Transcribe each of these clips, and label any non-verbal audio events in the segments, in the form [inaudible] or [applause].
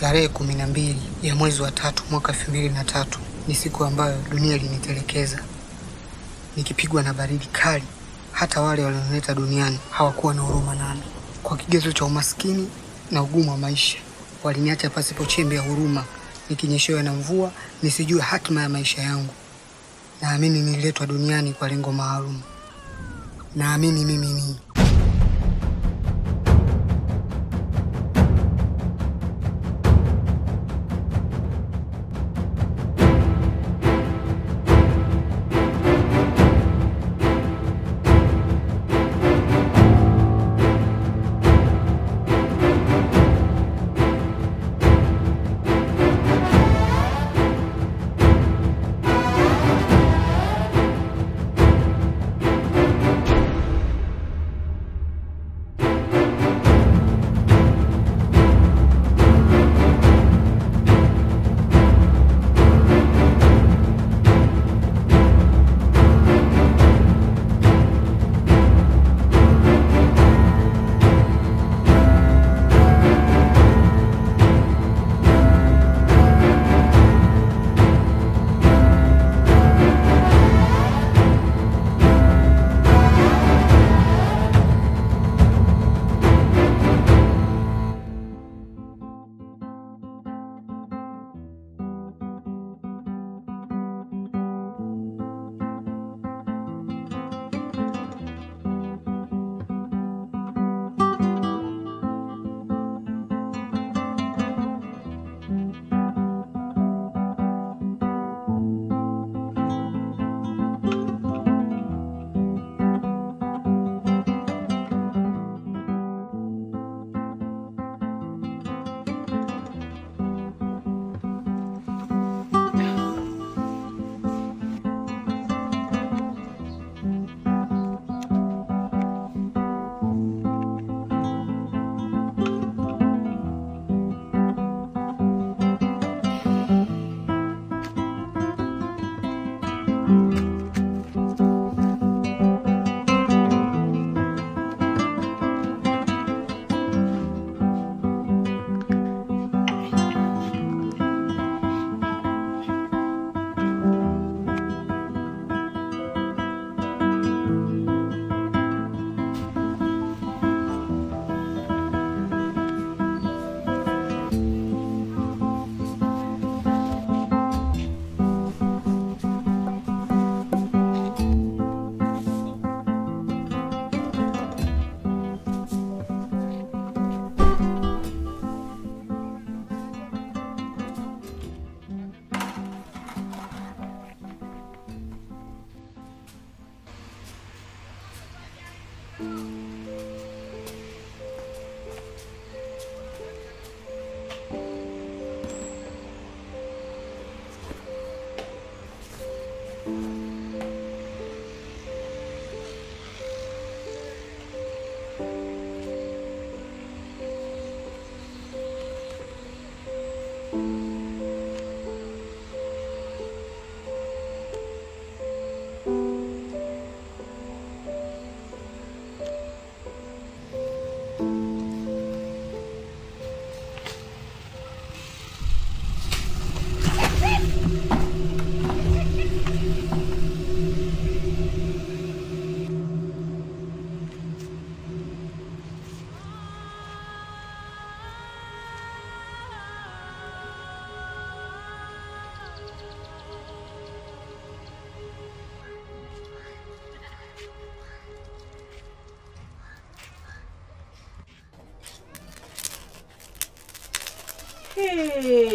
Tarehe kumi na mbili ya mwezi wa tatu mwaka elfu mbili na tatu ni siku ambayo dunia ilinitelekeza nikipigwa na baridi kali. Hata wale walionileta duniani hawakuwa na huruma nami. Kwa kigezo cha umaskini na ugumu wa maisha, waliniacha pasipo chembe ya huruma, nikinyeshewa na mvua, nisijue hatima ya maisha yangu. Naamini nililetwa duniani kwa lengo maalum. Naamini mimi ni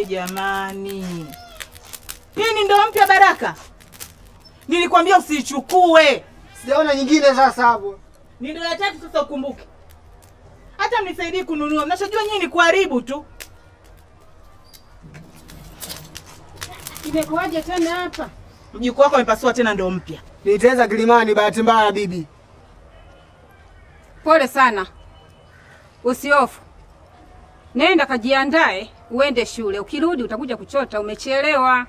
jamani, hii ni ndoa mpya Baraka? Nilikwambia usiichukue. sijaona nyingine. Sasa hapo Ni ndoa ya tatu sasa, ukumbuke. Hata mnisaidii kununua, mnachojua nyinyi ni kuharibu tu. Imekuwaje tena hapa? Mjukuu wako amepasua tena ndo mpya. nitaweza Kilimani, bahati mbaya bibi. Pole sana, usiofu. Nenda kajiandae uende shule, ukirudi utakuja kuchota, umechelewa.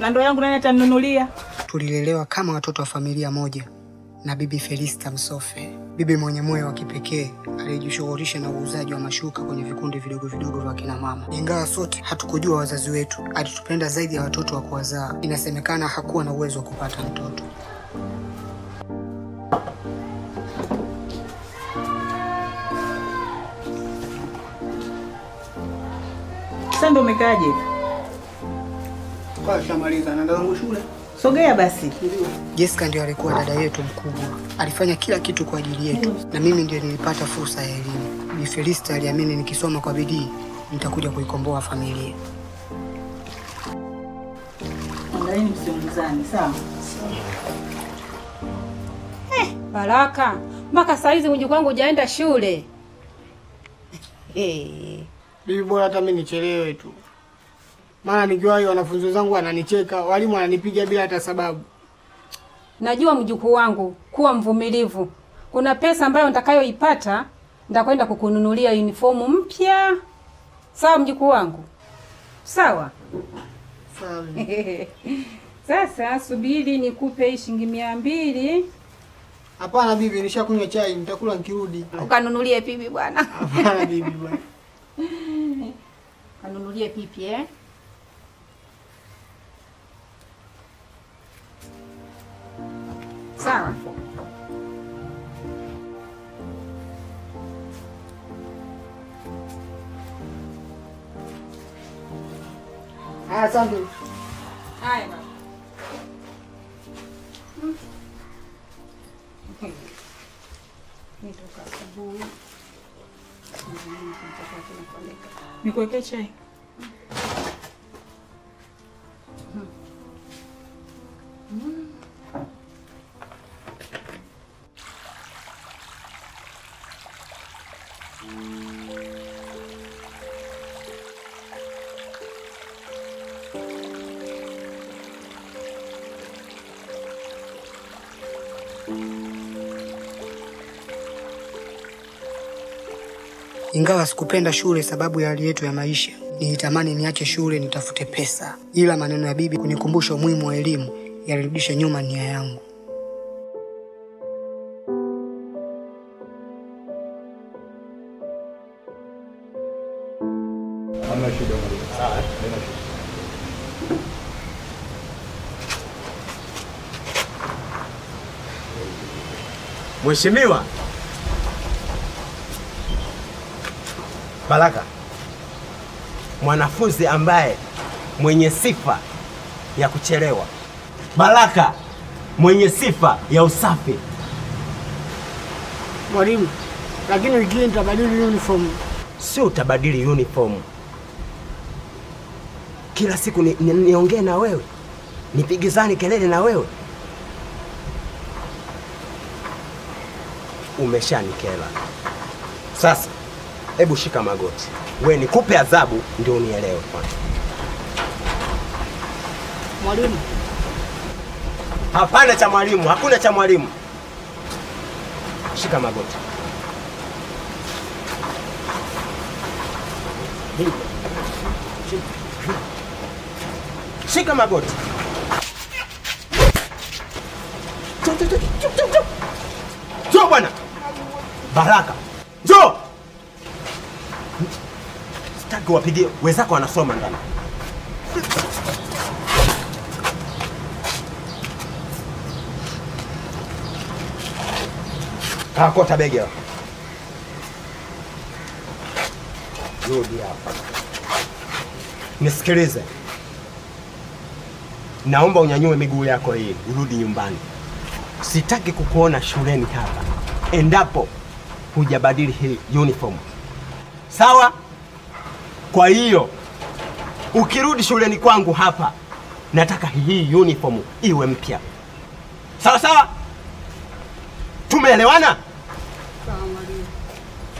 Na ndo yangu nani ataninunulia? Tulilelewa kama watoto wa familia moja, na Bibi Felista Msofe, bibi mwenye moyo wa kipekee aliyejishughulisha na uuzaji wa mashuka kwenye vikundi vidogo vidogo vya kina mama. Ingawa sote hatukujua wazazi wetu, alitupenda zaidi ya watoto wa kuwazaa. Inasemekana hakuwa na uwezo wa kupata mtoto. Sasa ndo umekaaje naenda zangu shule. Sogea basi. Jessica ndio alikuwa dada yetu mkubwa, alifanya kila kitu kwa ajili yetu, na mimi ndio nilipata fursa ya elimu. Bi Felista aliamini nikisoma kwa bidii nitakuja kuikomboa familia. Angalieni msiongozane, sawa? Baraka, mpaka saa hizi mjukuu wangu hujaenda shule. Eh, Bibi, bora hata mimi nichelewe tu, maana nikiwahi wanafunzi wenzangu wananicheka, walimu wananipiga bila hata sababu. najua mjukuu wangu, kuwa mvumilivu. Kuna pesa ambayo nitakayoipata nitakwenda kukununulia uniformu mpya. Sawa mjukuu wangu? Sawa. Sawa. [laughs] Sasa subiri nikupe hii shilingi mia mbili Hapana bibi, nishakunywa chai, nitakula nikirudi. ukanunulie bibi bwana. Hapana bibi bwana. [laughs] Kanunulie pipi eh? Sawa. Asante. Haya baba. [laughs] Nitoka asubuhi. Nikuwekee chai. Ingawa sikupenda shule sababu ya hali yetu ya maisha, nilitamani niache shule nitafute pesa, ila maneno ya bibi kunikumbusha umuhimu wa elimu yalirudisha nyuma nia yangu. Mheshimiwa Baraka, mwanafunzi ambaye mwenye sifa ya kuchelewa. Baraka, mwenye sifa ya usafi. Mwalimu, lakini wiki hii nitabadili uniform. Sio utabadili uniform kila siku niongee ni, ni, na wewe nipigizane kelele na wewe. umeshanikela sasa. Hebu shika magoti, we nikupe adhabu ndio unielewe kwanza. Mwalimu, Hapana cha mwalimu, hakuna cha mwalimu. Shika magoti. Shika magoti. Njoo, bwana. Baraka. Njoo. Sitaki wapigie wenzako wanasoma ndani. Kakota begi. Rudi hapa. Nisikilize. Naomba unyanyue miguu yako hii, urudi nyumbani. Sitaki kukuona shuleni hapa endapo hujabadili hii uniform. Sawa? Kwa hiyo ukirudi shuleni kwangu hapa, nataka hii uniform iwe mpya. Sawa sawa? Tumeelewana?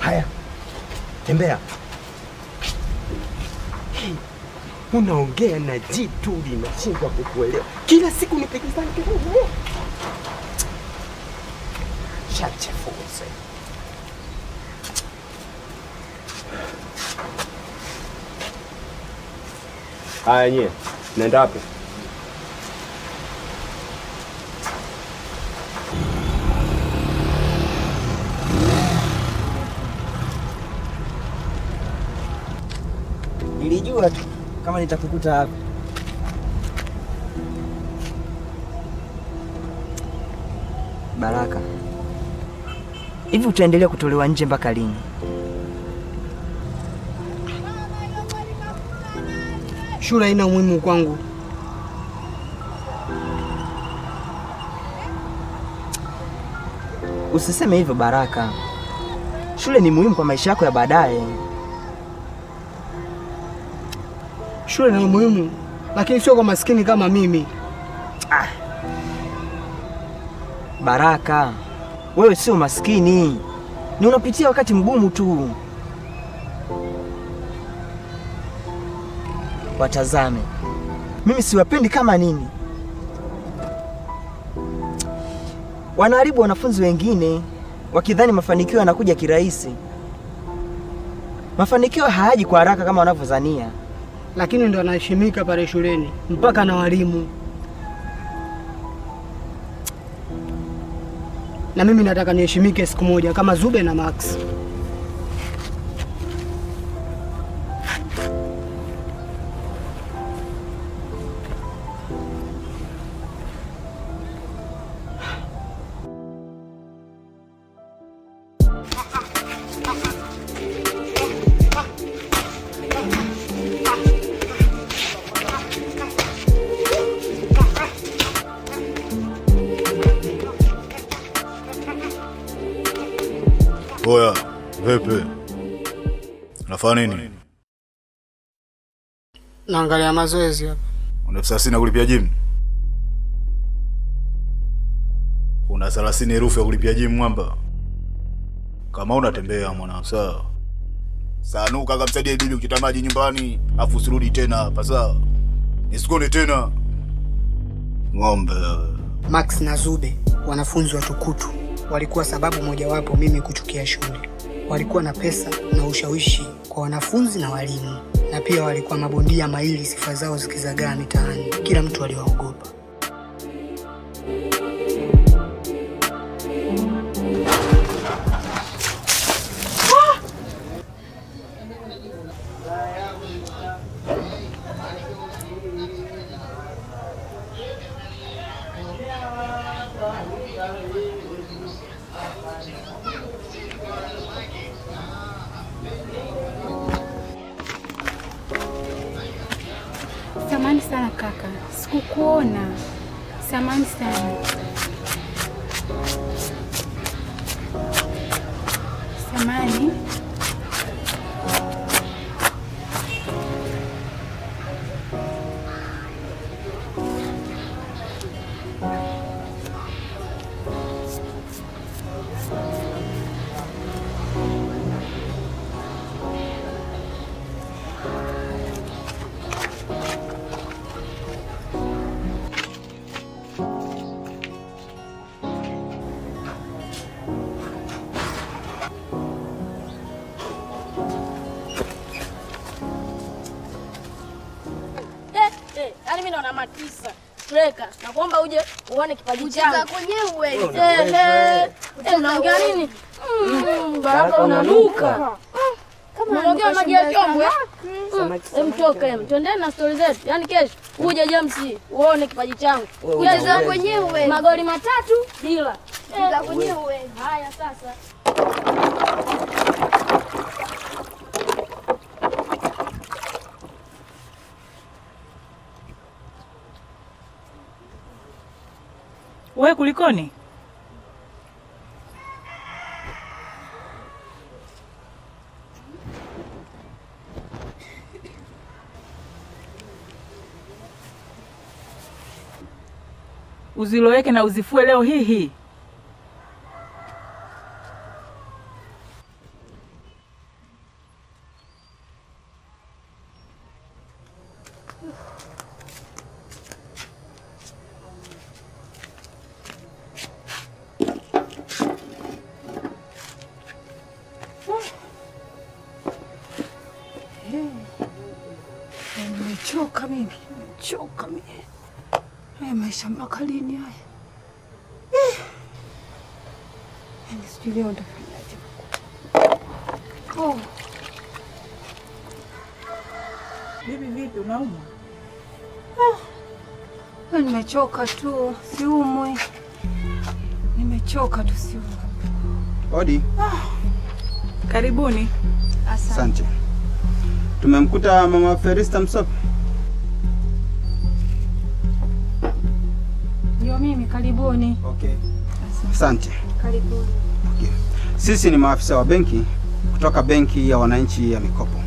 Haya, tembea. Unaongea na jitu linashindwa kukuelewa. Kila siku nipigizane kelele. Shachefuze. Haya nyie, naenda wapi? Nilijua tu kama nitakukuta hapa. Baraka, hivi utaendelea kutolewa nje mpaka lini? Shule haina umuhimu kwangu. Usiseme hivyo Baraka, shule ni muhimu kwa maisha yako ya baadaye. Shule ni muhimu, lakini sio kwa maskini kama mimi. Ah. Baraka, wewe sio maskini, ni unapitia wakati mgumu tu. Watazame, mimi siwapendi kama nini. Wanaharibu wanafunzi wengine wakidhani mafanikio yanakuja kirahisi. Mafanikio hayaji kwa haraka kama wanavyodhania. Lakini ndo anaheshimika pale shuleni mpaka na walimu. Na mimi nataka niheshimike siku moja kama Zube na Max. Unafanya nini? Naangalia mazoezi hapa. Una elfu thelathini ya kulipia gym? Una thelathini elfu ya kulipia gym mwamba? Kama unatembea mwana, sawa. Sanuka kamsaidie bibi kuchota maji nyumbani, afu usirudi tena hapa sawa. Nisikone tena. Ng'ombe. Max na Zube, wanafunzi watukutu, walikuwa sababu mojawapo mimi kuchukia shule. Walikuwa na pesa na ushawishi kwa wanafunzi na walimu, na pia walikuwa mabondia maili sifa zao zikizagaa mitaani, kila mtu aliwaogopa. Nakuomba uje uone kipaji changu. Eh, eh. Eh, unaongea nini? Mm, Baraka unanuka. Unaongea maji ya chombo. eh? twendeni toka em. Tuendeni na stori zetu. Yaani kesho uje James uone kipaji changu. Magoli matatu bila. Haya sasa. We kulikoni? Uziloweke na uzifue leo hii hii. Nimechoka tu, siumwi. Nimechoka tu, siumwi. Odi, Ah, Karibuni. asante. Tumemkuta mama Ferista Msope. Ndio mimi, karibuni. Okay. Asante. Karibuni. Okay. Sisi ni maafisa wa benki kutoka benki ya wananchi ya mikopo.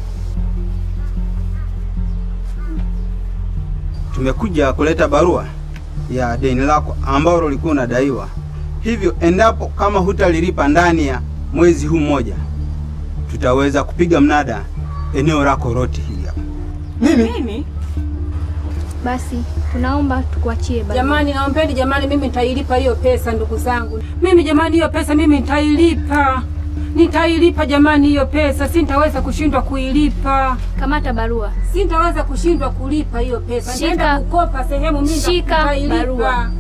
Tumekuja kuleta barua ya deni lako ambalo ulikuwa unadaiwa. Hivyo endapo kama hutalilipa ndani ya mwezi huu mmoja, tutaweza kupiga mnada eneo lako lote hili hapa. Mimi Basi tunaomba tukuachie barua. Jamani, naombeni jamani, mimi nitailipa hiyo pesa ndugu zangu. Mimi jamani, hiyo pesa mimi nitailipa, nitailipa jamani, hiyo pesa si nitaweza kushindwa kuilipa. Kamata barua. Si nitaweza kushindwa kulipa hiyo pesa. Shika- Nitaenda kukopa sehemu mimi Shika barua.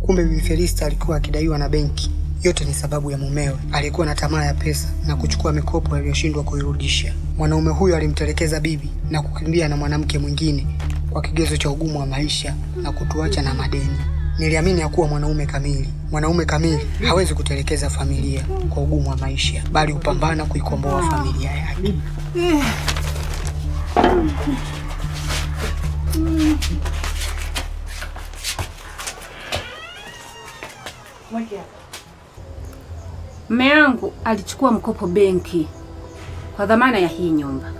Kumbe Bibi Felista alikuwa akidaiwa na benki. Yote ni sababu ya mumewe aliyekuwa na tamaa ya pesa na kuchukua mikopo aliyoshindwa kuirudisha. Mwanaume huyo alimtelekeza bibi na kukimbia na mwanamke mwingine kwa kigezo cha ugumu wa maisha na kutuacha na madeni. Niliamini ya kuwa mwanaume kamili. Mwanaume kamili hawezi kutelekeza familia kwa ugumu wa maisha, bali hupambana kuikomboa familia yake. Mme yangu alichukua mkopo benki kwa dhamana ya hii nyumba.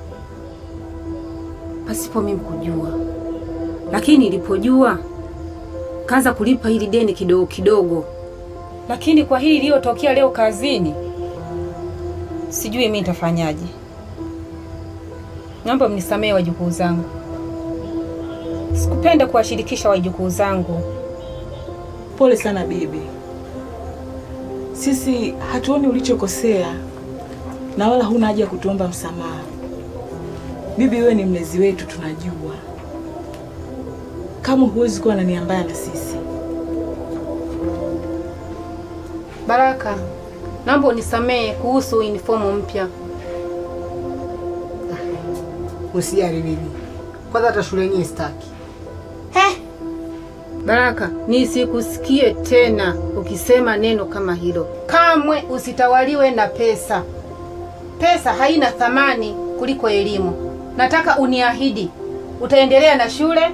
Pasipo mimi kujua, lakini ilipojua kaanza kulipa hili deni kidogo kidogo, lakini kwa hili iliyotokea leo kazini, sijui mimi nitafanyaje. Naomba mnisamehe wajukuu zangu, sikupenda kuwashirikisha wajukuu zangu. Pole sana bibi, sisi hatuoni ulichokosea na wala huna haja ya kutuomba msamaha. Bibi, wewe ni mlezi wetu, tunajua kama huwezi kuwa na nia mbaya na sisi. Baraka, naomba unisamehe kuhusu uniformu mpya. Usijali bibi, kwanza hata shule yenyewe sitaki. Baraka, nisikusikie tena ukisema neno kama hilo. Kamwe usitawaliwe na pesa. Pesa haina thamani kuliko elimu. Nataka uniahidi utaendelea na shule.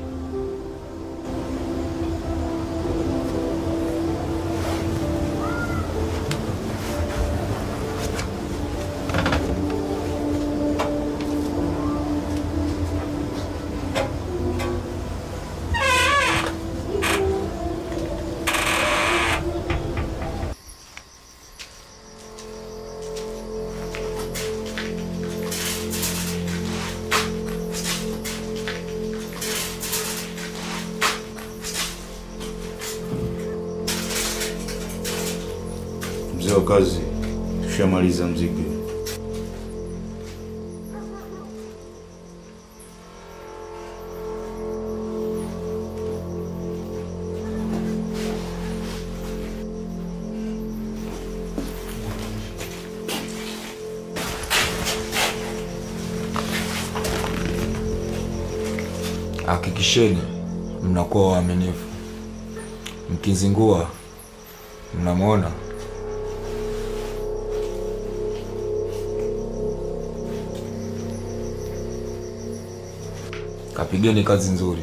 Kapigeni kazi nzuri,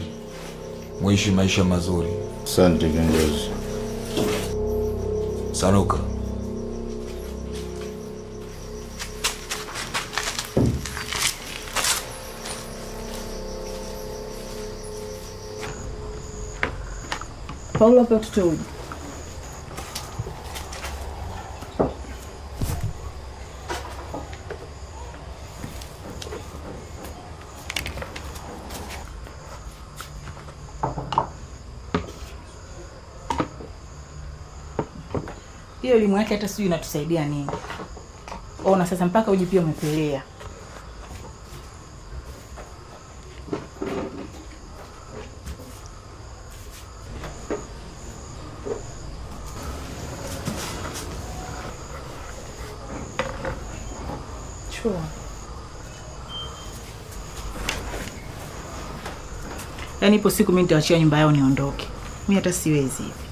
mwishi maisha mazuri. Asante kiongozi. Sanuka. Paulo, hapa tutoe elimu yake hata sijui inatusaidia nini. Ona sasa, mpaka uji pia umepelea. yani Yaani ipo siku mimi nitawachia nyumba yao niondoke. Mimi hata siwezi hivi.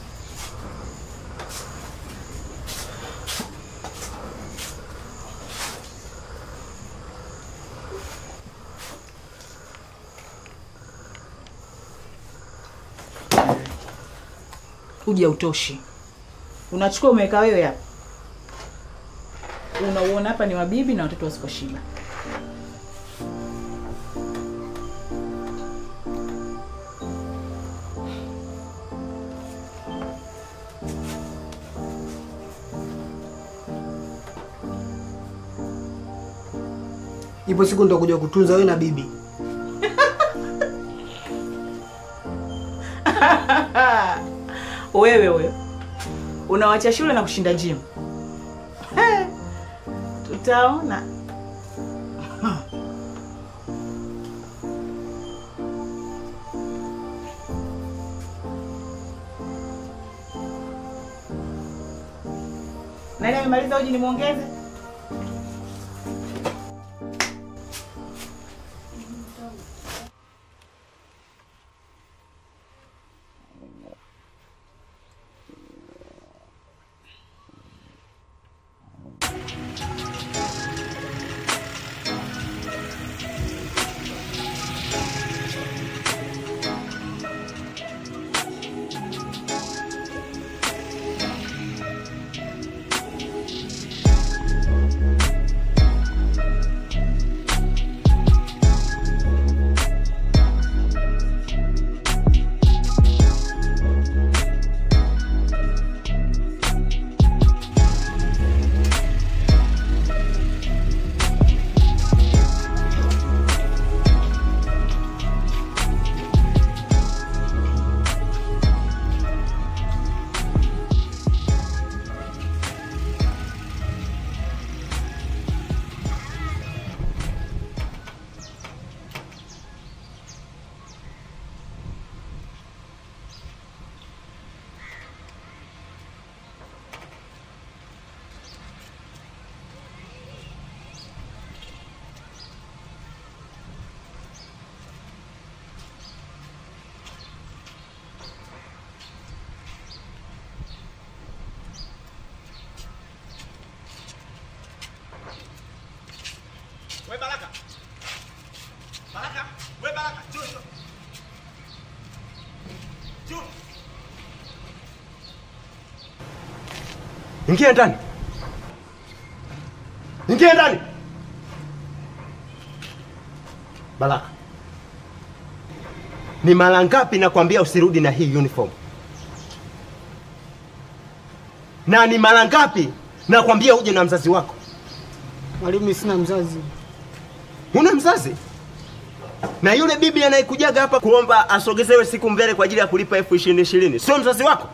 Uja utoshi. Unachukua umeweka wewe hapa. Unauona hapa ni wabibi na watoto wasiposhiba. Ipo siku nitakuja kutunza wewe na bibi. Wewe wewe unawacha shule na kushinda gym. Eh, Tutaona. [laughs] Nani amemaliza uji nimuongeze? Ingia ndani. Ingia ndani. Baraka. Ni mara ngapi nakwambia usirudi na hii uniform? Na ni mara ngapi nakwambia uje na mzazi wako? Mwalimu, sina mzazi. Huna mzazi? Na yule bibi anayekujaga hapa kuomba asogezewe siku mbele kwa ajili ya kulipa elfu ishirini ishirini sio mzazi wako?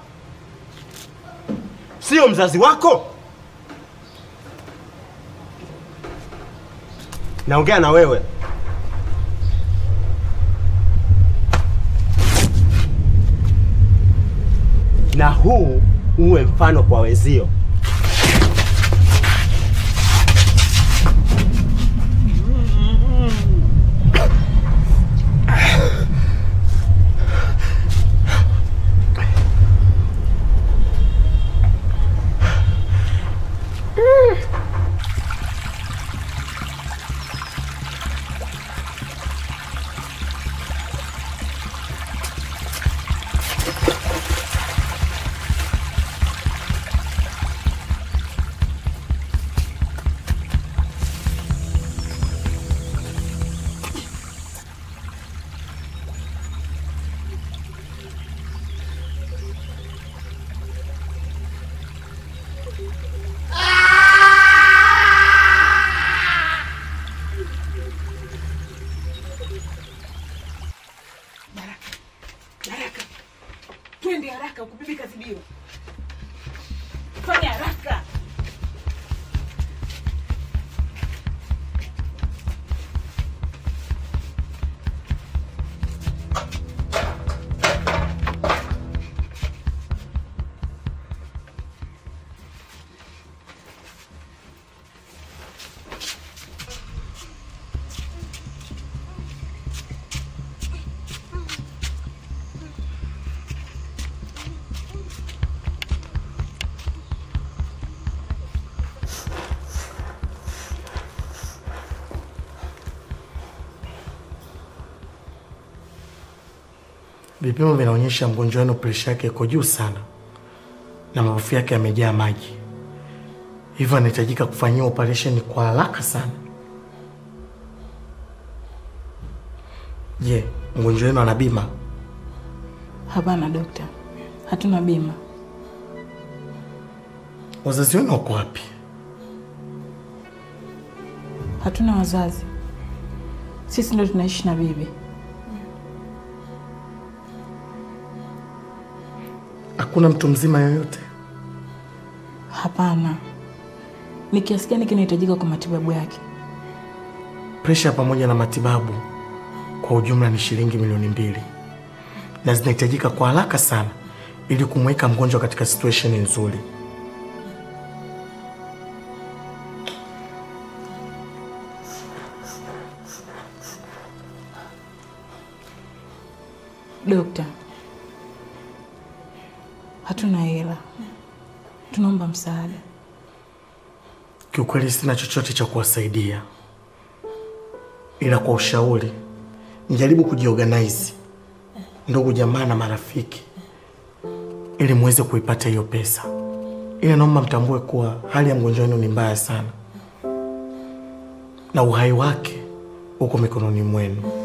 Sio mzazi wako? Naongea na wewe. Na huu uwe mfano kwa wenzio. Vipimo vinaonyesha mgonjwa wenu presha yake iko juu sana na mapafu yake yamejaa maji, hivyo anahitajika kufanyiwa operesheni kwa haraka sana. Je, mgonjwa wenu ana bima? Hapana dokta, hatuna bima. Wazazi wenu wako wapi? Hatuna wazazi, sisi ndio tunaishi na bibi. Hakuna mtu mzima yoyote? Hapana. Ni kiasi gani kinahitajika kwa matibabu yake? Presha pamoja na matibabu kwa ujumla ni shilingi milioni mbili na zinahitajika kwa haraka sana ili kumweka mgonjwa katika situation nzuri. Msaada. Kiukweli sina chochote cha kuwasaidia, ila kwa ushauri mjaribu kujiorganize, ndugu jamaa na marafiki, ili muweze kuipata hiyo pesa. Ila naomba mtambue kuwa hali ya mgonjwa wenu ni mbaya sana na uhai wake uko mikononi mwenu.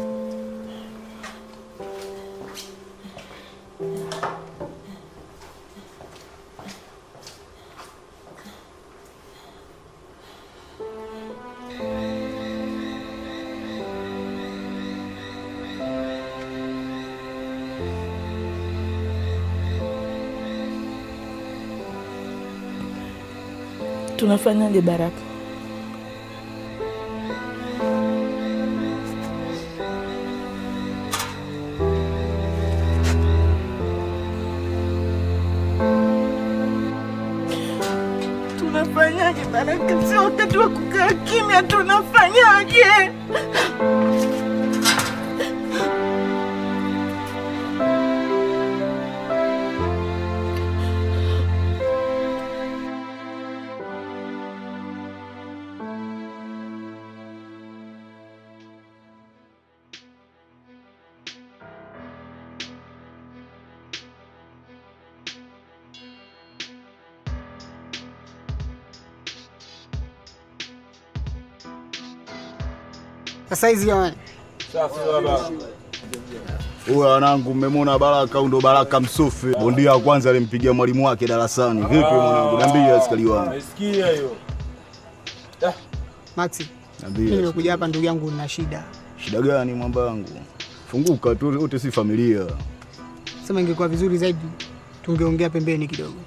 Tunafanyaje Baraka? Jamani, Huyo wanangu, mmemwona Baraka? undo ndo Baraka Msufi, bondia wa kwanza alimpigia mwalimu wake darasani. Vipi mwanangu, niambie askari wangu. Nasikia hiyo. Maxi, Niambie. mimi nimekuja hapa ndugu yangu, nina shida. Shida gani mwamba wangu? Funguka tu, wote si familia. Sema ingekuwa vizuri zaidi tungeongea pembeni kidogo.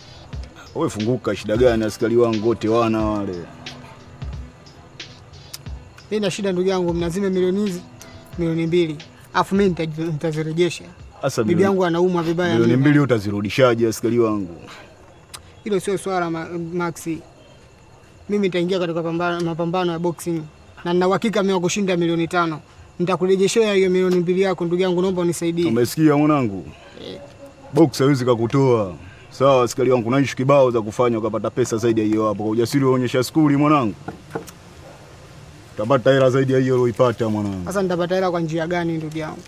Wewe funguka, shida gani? Askari wangu wote wana wale. Mimi na shida ndugu yangu, mnazime milioni hizi milioni mbili, afu mimi nitazirejesha. Sasa Bibi yangu anaumwa vibaya. Milioni mbili utazirudishaje askari wangu? Hilo sio swala ma, Maxi. Mimi nitaingia katika pambano, mapambano ya boxing na nina uhakika mimi wa kushinda milioni tano. Nitakurejeshea hiyo milioni mbili yako ndugu yangu, naomba unisaidie. Umesikia mwanangu? Box hawezi kakutoa. Sawa askari wangu, naishi kibao za kufanya ukapata pesa zaidi ya hiyo hapo. Kwa ujasiri waonyesha skuli mwanangu. Utapata hela zaidi ya hiyo uloipata mwanangu. Sasa nitapata hela kwa njia gani ndugu yangu?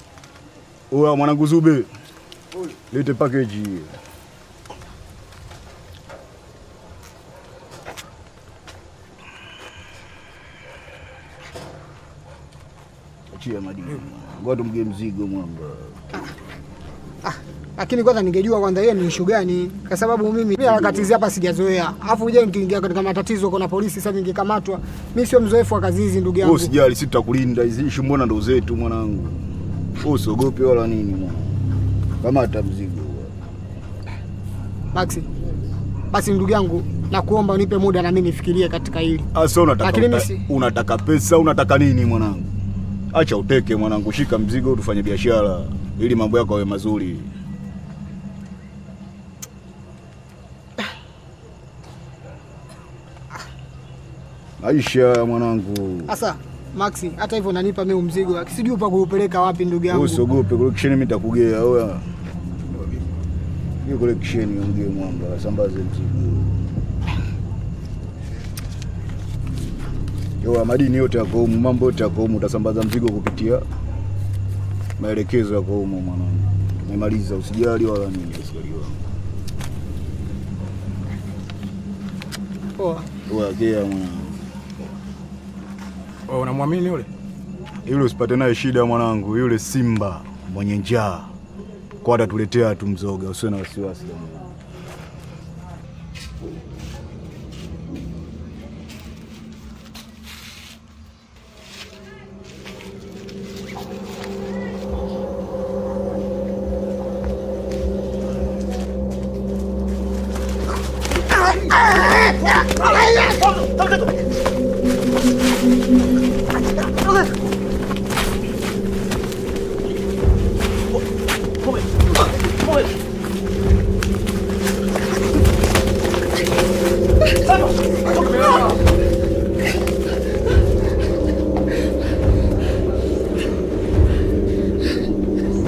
Oya mwanangu Zube. Lete package hii. Achia madini. Ngoja tumgie mzigo mwamba. Lakini kwanza ningejua kwanza hiyo ni issue gani, kwa sababu mimi pia harakati hizi hapa sijazoea. Alafu je, nikiingia katika matatizo kuna polisi sasa ningekamatwa. Mimi sio mzoefu wa kazi hizi ndugu Wewe yangu. usijali, sisi tutakulinda. Hizi issue mbona ndo zetu mwanangu. Wewe usiogope wala nini mwana. Kamata mzigo. Maxi. Basi ndugu yangu, nakuomba unipe muda na mimi nifikirie katika hili. Asa unataka uta, si- unataka pesa, unataka nini mwanangu? Acha uteke mwanangu, shika mzigo tufanye biashara ili mambo yako yawe mazuri. Maisha mwanangu. Sasa Maxi, hata hivyo unanipa mimi mzigo. Sijui pa kuupeleka wapi ndugu yangu. Usiogope, collection mimi nitakugea. wewe. Hiyo collection ongee mwamba, sambaze mzigo. Yo, madini yote yako humu, mambo yote yako humu, utasambaza mzigo kupitia maelekezo yako humu mwanangu. Nimemaliza, usijali wala nini, usijali wangu. Poa. Wakea mwanangu. Wewe unamwamini yule? Yule usipate naye shida mwanangu, yule simba mwenye njaa kwa atatuletea tu mzoga, usiwe na wasiwasi.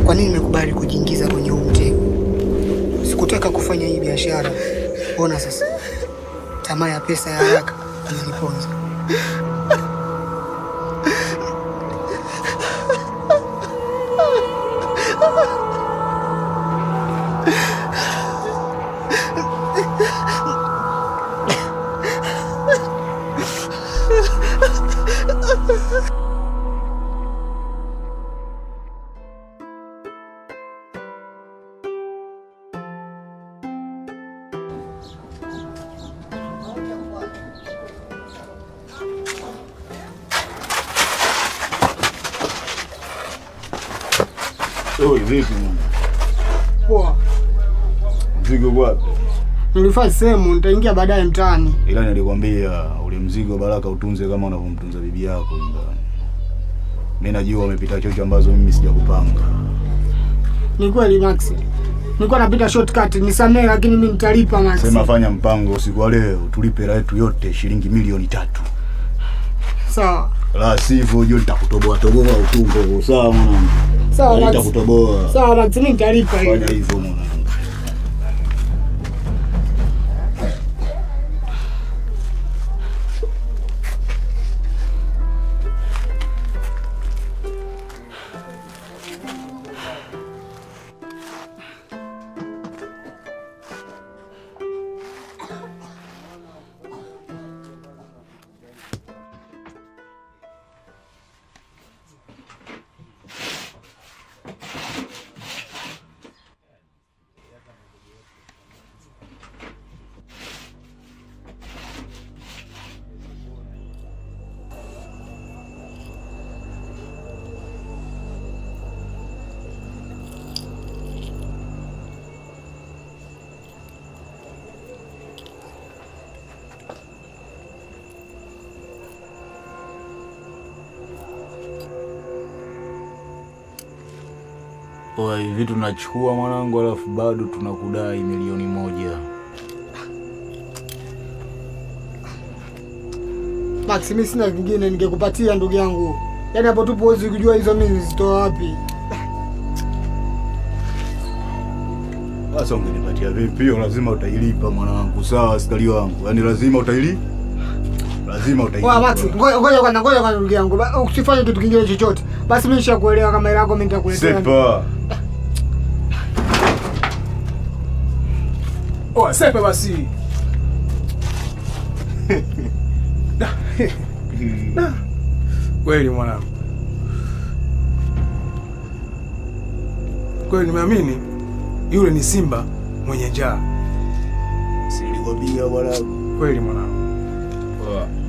Kwa nini nimekubali kujiingiza kwenye huu mtego? Sikutaka kufanya hii biashara. Ona sasa, tamaa ya pesa ya haraka imeniponza. Nilifaa sehemu nitaingia baadaye mtaani. Ila nilikwambia ule mzigo Baraka utunze kama unavyomtunza bibi yako nyumbani. Mimi najua umepita chocho ambazo mimi sijakupanga. Ni kweli Max. Nilikuwa napita shortcut, nisamehe lakini mimi nitalipa Max. Sema fanya mpango usiku wa leo tulipe hela yetu yote shilingi milioni tatu. Sawa. La sivyo hiyo nitakutoboa toboa utumbo. Sawa mwanangu. Sawa Max. Nitakutoboa. Sawa Max, mimi nitalipa hiyo. Fanya hivyo mwanangu. Hivi tunachukua mwanangu, alafu bado tunakudai milioni moja. Max, mimi sina kingine ningekupatia ndugu yangu. Yaani hapo tupo huwezi kujua hizo mimi nizitoa wapi. Sasa ungenipatia vipi? Hiyo lazima utailipa mwanangu. Sawa, askari wangu, yaani lazima utaili, lazima utailipa. Wa Max, ngoja ngoja kwanza ngoja kwanza ndugu yangu. Usifanye kitu kingine chochote. Basi mimi nishakuelewa kama ile yako mimi nitakuletea. Sepa. Oh, sepe basi. [laughs] Kweli mwanangu. Kweli nimeamini yule ni simba mwenye njaa. Silikwambia mwanangu. Kweli mwanangu.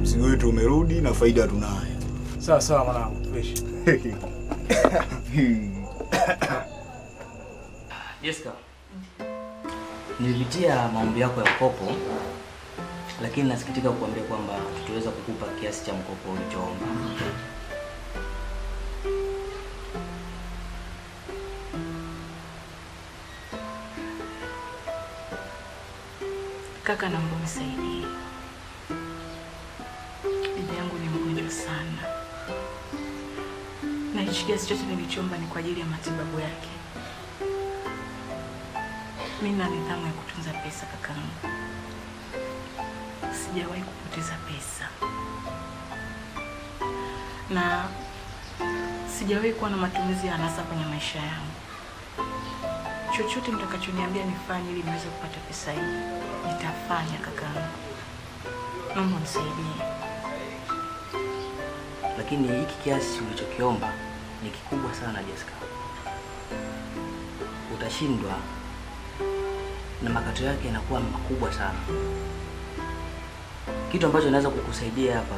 Mzigo wetu umerudi na faida tunayo. Sawa sawa mwanangu. Jessica, [laughs] [coughs] [coughs] nilipitia maombi yako ya mkopo, lakini nasikitika kukuambia kwamba tutaweza kukupa kiasi cha mkopo ulichoomba. Kaka, naomba unisaidie. Bibi yangu ni mgonjwa sana, na hichi kiasi chote nilichoomba ni kwa ajili ya matibabu yake. Mimi na nidhamu ya kutunza pesa kakaangu, sijawahi kupoteza pesa na sijawahi kuwa na matumizi ya anasa kwenye maisha yangu. chochote mtakachoniambia nifanye ili niweze kupata pesa hii nitafanya kakaangu. Naomba nisaidie. lakini hiki kiasi ulichokiomba ni kikubwa sana Jessica. Utashindwa na makato yake yanakuwa makubwa sana. Kitu ambacho naweza kukusaidia hapa,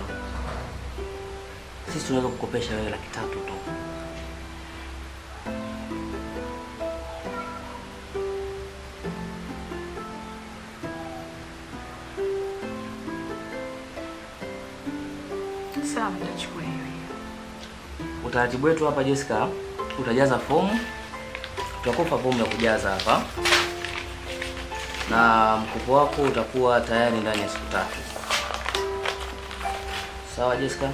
sisi tunaweza kukopesha wewe laki tatu tu. Sawa, nitachukua hiyo hiyo. Utaratibu wetu hapa Jessica, utajaza fomu, tutakupa fomu ya kujaza hapa, na mkopo wako utakuwa tayari ndani ya siku tatu. Sawa Jessica?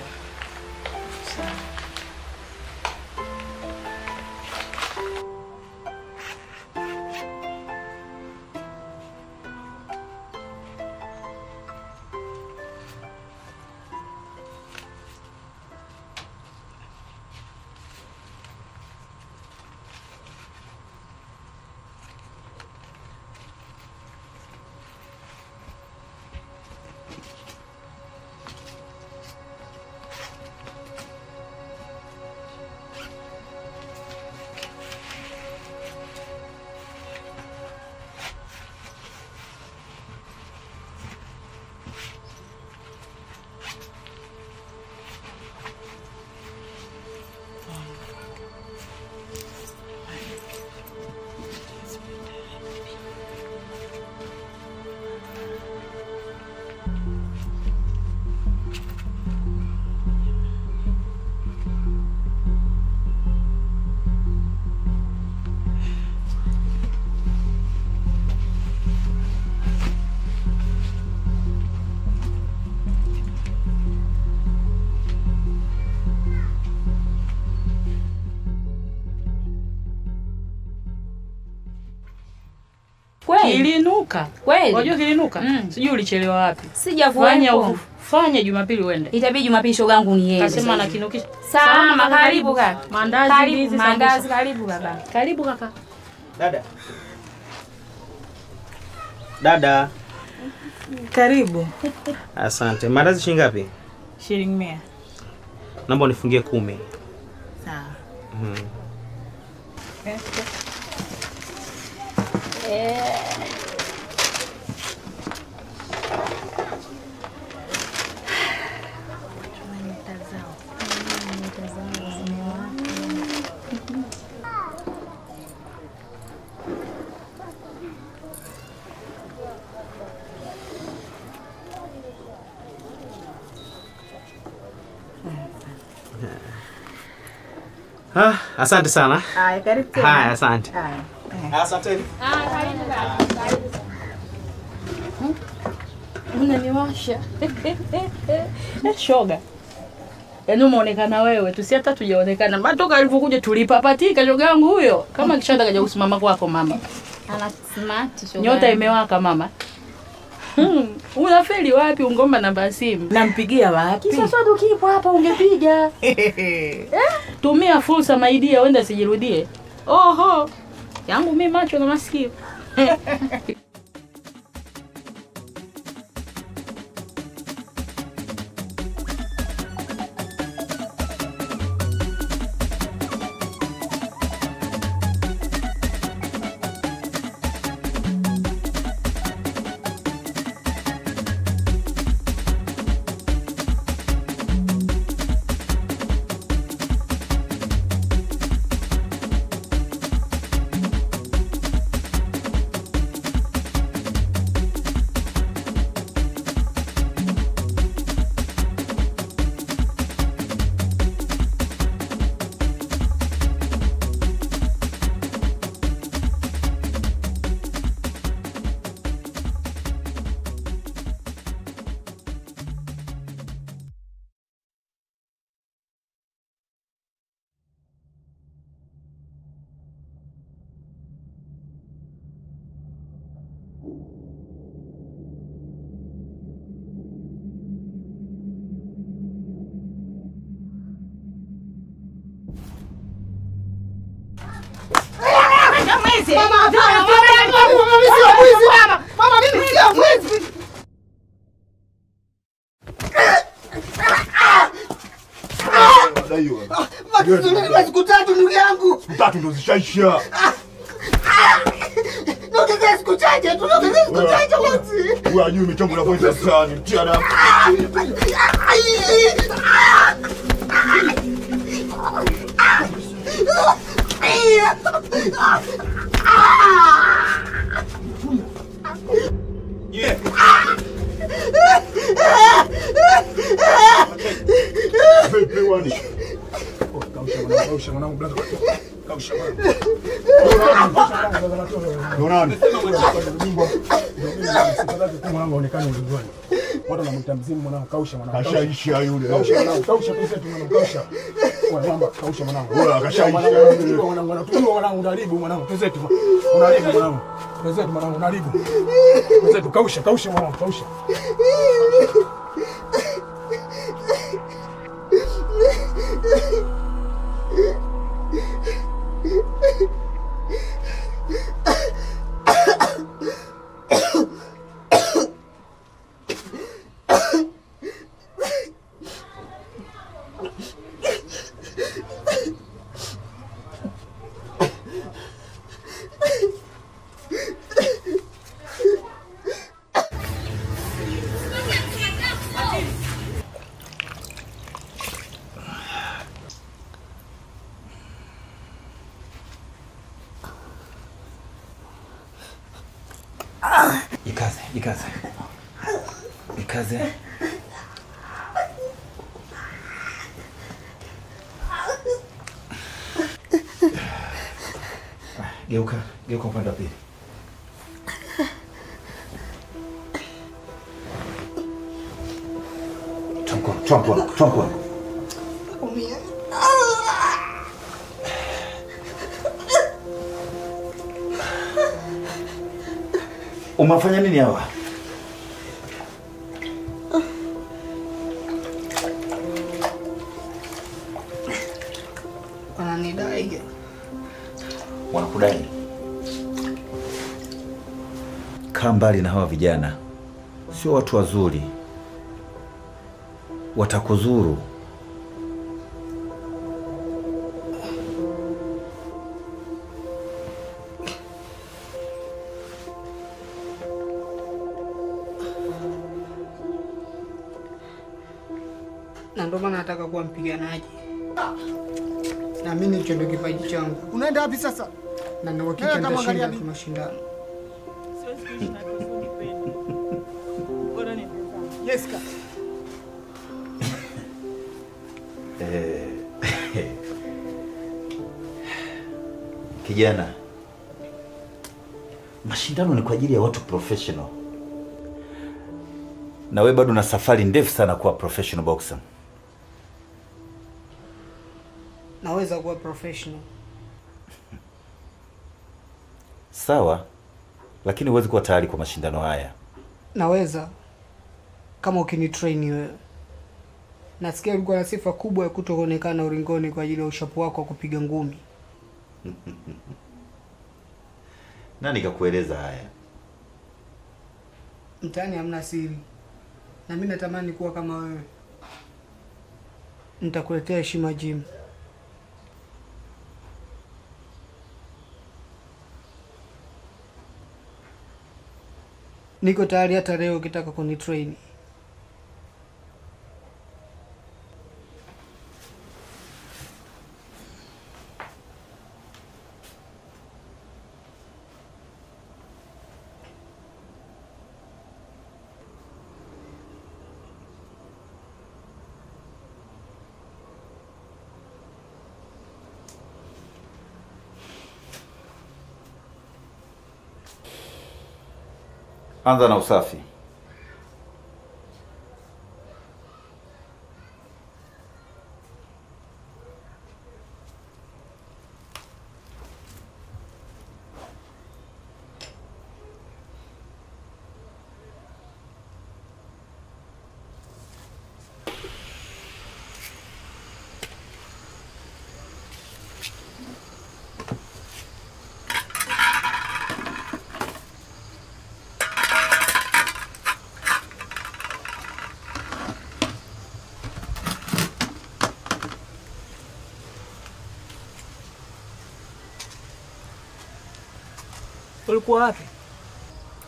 Kweli? Unajua kilinuka? Mm. Sijui ulichelewa wapi. Sijavua. Fanya fanya Jumapili uende. Itabidi Jumapili shogangu yeye. Kasema na kinukisha. Sawa, mama, karibu kaka. Mandazi Karibu, hizi mandazi, karibu kaka. Karibu kaka. Dada. Dada. Karibu. Asante. Mandazi shilingi ngapi? Shilingi 100. Naomba unifungie kumi. Sawa. Mhm. Ah, asante sana. Haya, karibu tena. Haya, asante. Haya. Asante. Unaniwasha. [laughs] Shoga. Yaani umeonekana wewe tusi hata tujaonekana. Matoka alivyokuja tulipapatika shoga yangu huyo. Kama kishada kaja kusimama kwako mama. Ana smart shoga. Nyota imewaka mama. Hmm, unafeli wapi ungomba namba ya simu? Nampigia wapi? Kiswaswadu kipo hapa ungepiga. [laughs] eh? Tumia fursa maidia wenda sijirudie. Oho. Yangu mi macho na masikio. [laughs] Tatu ndo zishaisha. Naongezea siku chache tu, naongezea siku chache Max. Wewe ajui michongo inavyoenda sana. Mtia damu. Mwanangu. Mwanangu aonekane ulingoni. Watu wanamwita mzimu mwanangu, kausha mwanangu. Kashaisha yule. Kausha mwanangu, kausha tu mwanangu, kausha. Mamba, kausha mwanangu. Akashaisha Mwanangu, yule. mwanangu, unatujua mwanangu, unaribu mwanangu, tuzetu. Unaharibu mwanangu. Tuzetu mwanangu, unaharibu. Tuzetu, kausha, kausha mwanangu, kausha. Umefanya nini hawa? Wananidai. Wanakudai. Kaa mbali na hawa vijana, sio watu wazuri, watakuzuru. Professional, na wewe bado na safari ndefu sana kuwa professional boxer. Naweza kuwa professional. [laughs] Sawa, lakini huwezi kuwa tayari kwa mashindano haya. Naweza kama ukinitrain wewe. Nasikia ulikuwa na sifa kubwa ya kutoonekana uringoni kwa ajili ya ushapu wako wa kupiga ngumi. [laughs] Nani kakueleza haya? Mtaani hamna siri, na mimi natamani kuwa kama wewe. Nitakuletea heshima Jim. Niko tayari hata leo ukitaka kunitrain. Anza na usafi.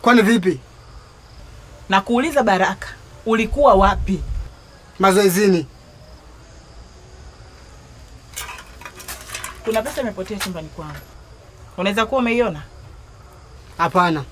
Kwani vipi? Na kuuliza Baraka, ulikuwa wapi? Mazoezini. Kuna pesa imepotea chumbani kwangu, unaweza kuwa umeiona? Hapana.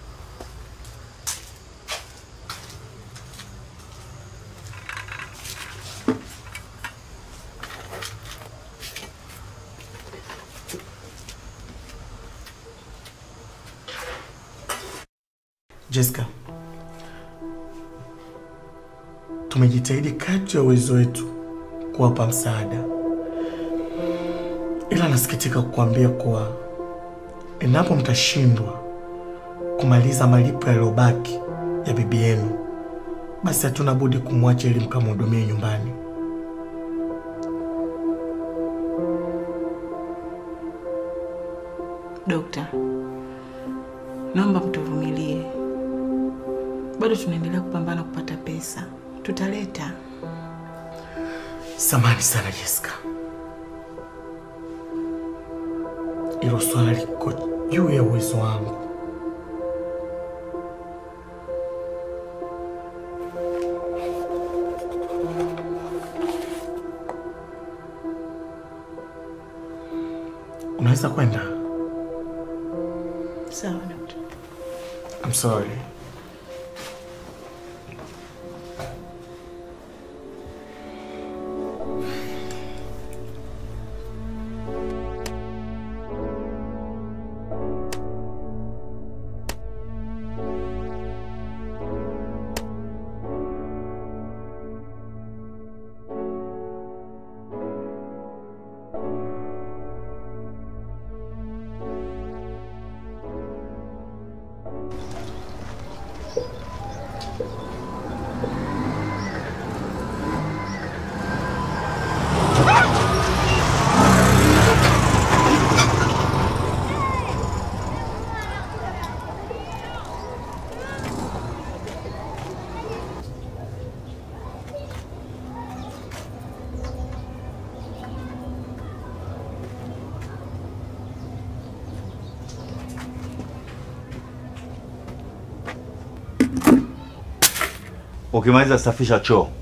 Tumejitahidi kati ya uwezo wetu kuwapa msaada, ila nasikitika kukuambia kuwa endapo mtashindwa kumaliza malipo yaliyobaki ya bibi yenu, basi hatuna budi kumwacha ili mkamhudumie nyumbani. Samani sana Jessica, ilo swala liko juu ya uwezo wangu. Unaweza kwenda? Sawa dokta. I'm sorry. que mais a ficha achou?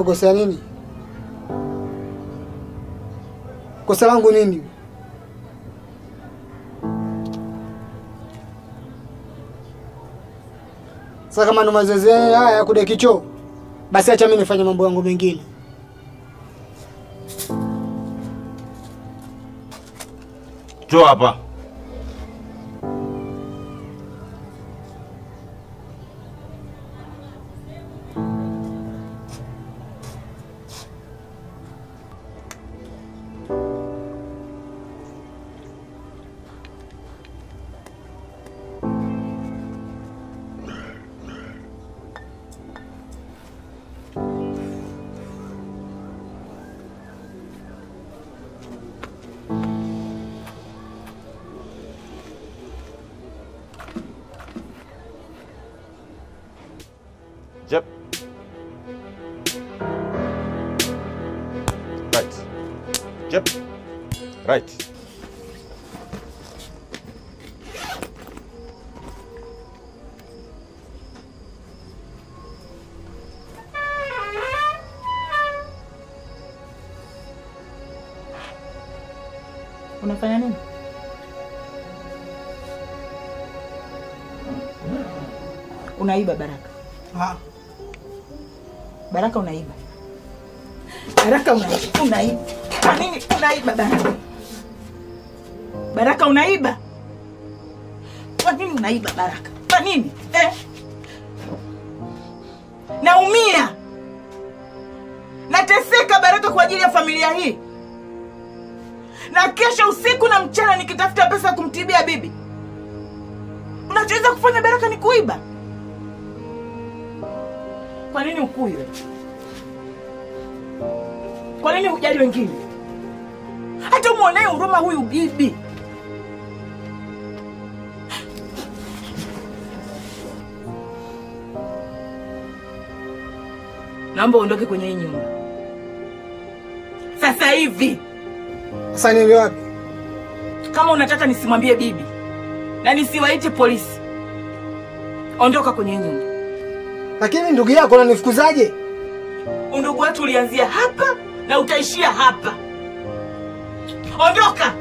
Nimekosea nini? Kosa langu nini? Sasa kama ndo mazoezi haya ya kudeki choo, basi acha mimi nifanye mambo yangu mengine. Choo hapa. Unafanya nini? Unaiba Baraka. Ah, Baraka unaiba. Baraka unaiba. Unaiba. Kwa nini unaiba Baraka? Baraka unaiba. Kwa nini unaiba Baraka? Kwa nini? Eh? Naumia. Nateseka Baraka kwa ajili ya familia hii. Na kesho usiku na mchana nikitafuta pesa ya kumtibia bibi. Unachoweza kufanya Baraka ni kuiba. Kwa nini ukui wewe? Kwa nini hujali wengine? Hata umwonee huruma huyu bibi. Naomba uondoke kwenye hii nyumba sasa hivi. Sasa niende wapi? Kama unataka nisimwambie bibi na nisiwaite polisi, ondoka kwenye nyumba. Lakini ndugu yako unanifukuzaje? Undugu wetu ulianzia hapa na utaishia hapa. Ondoka.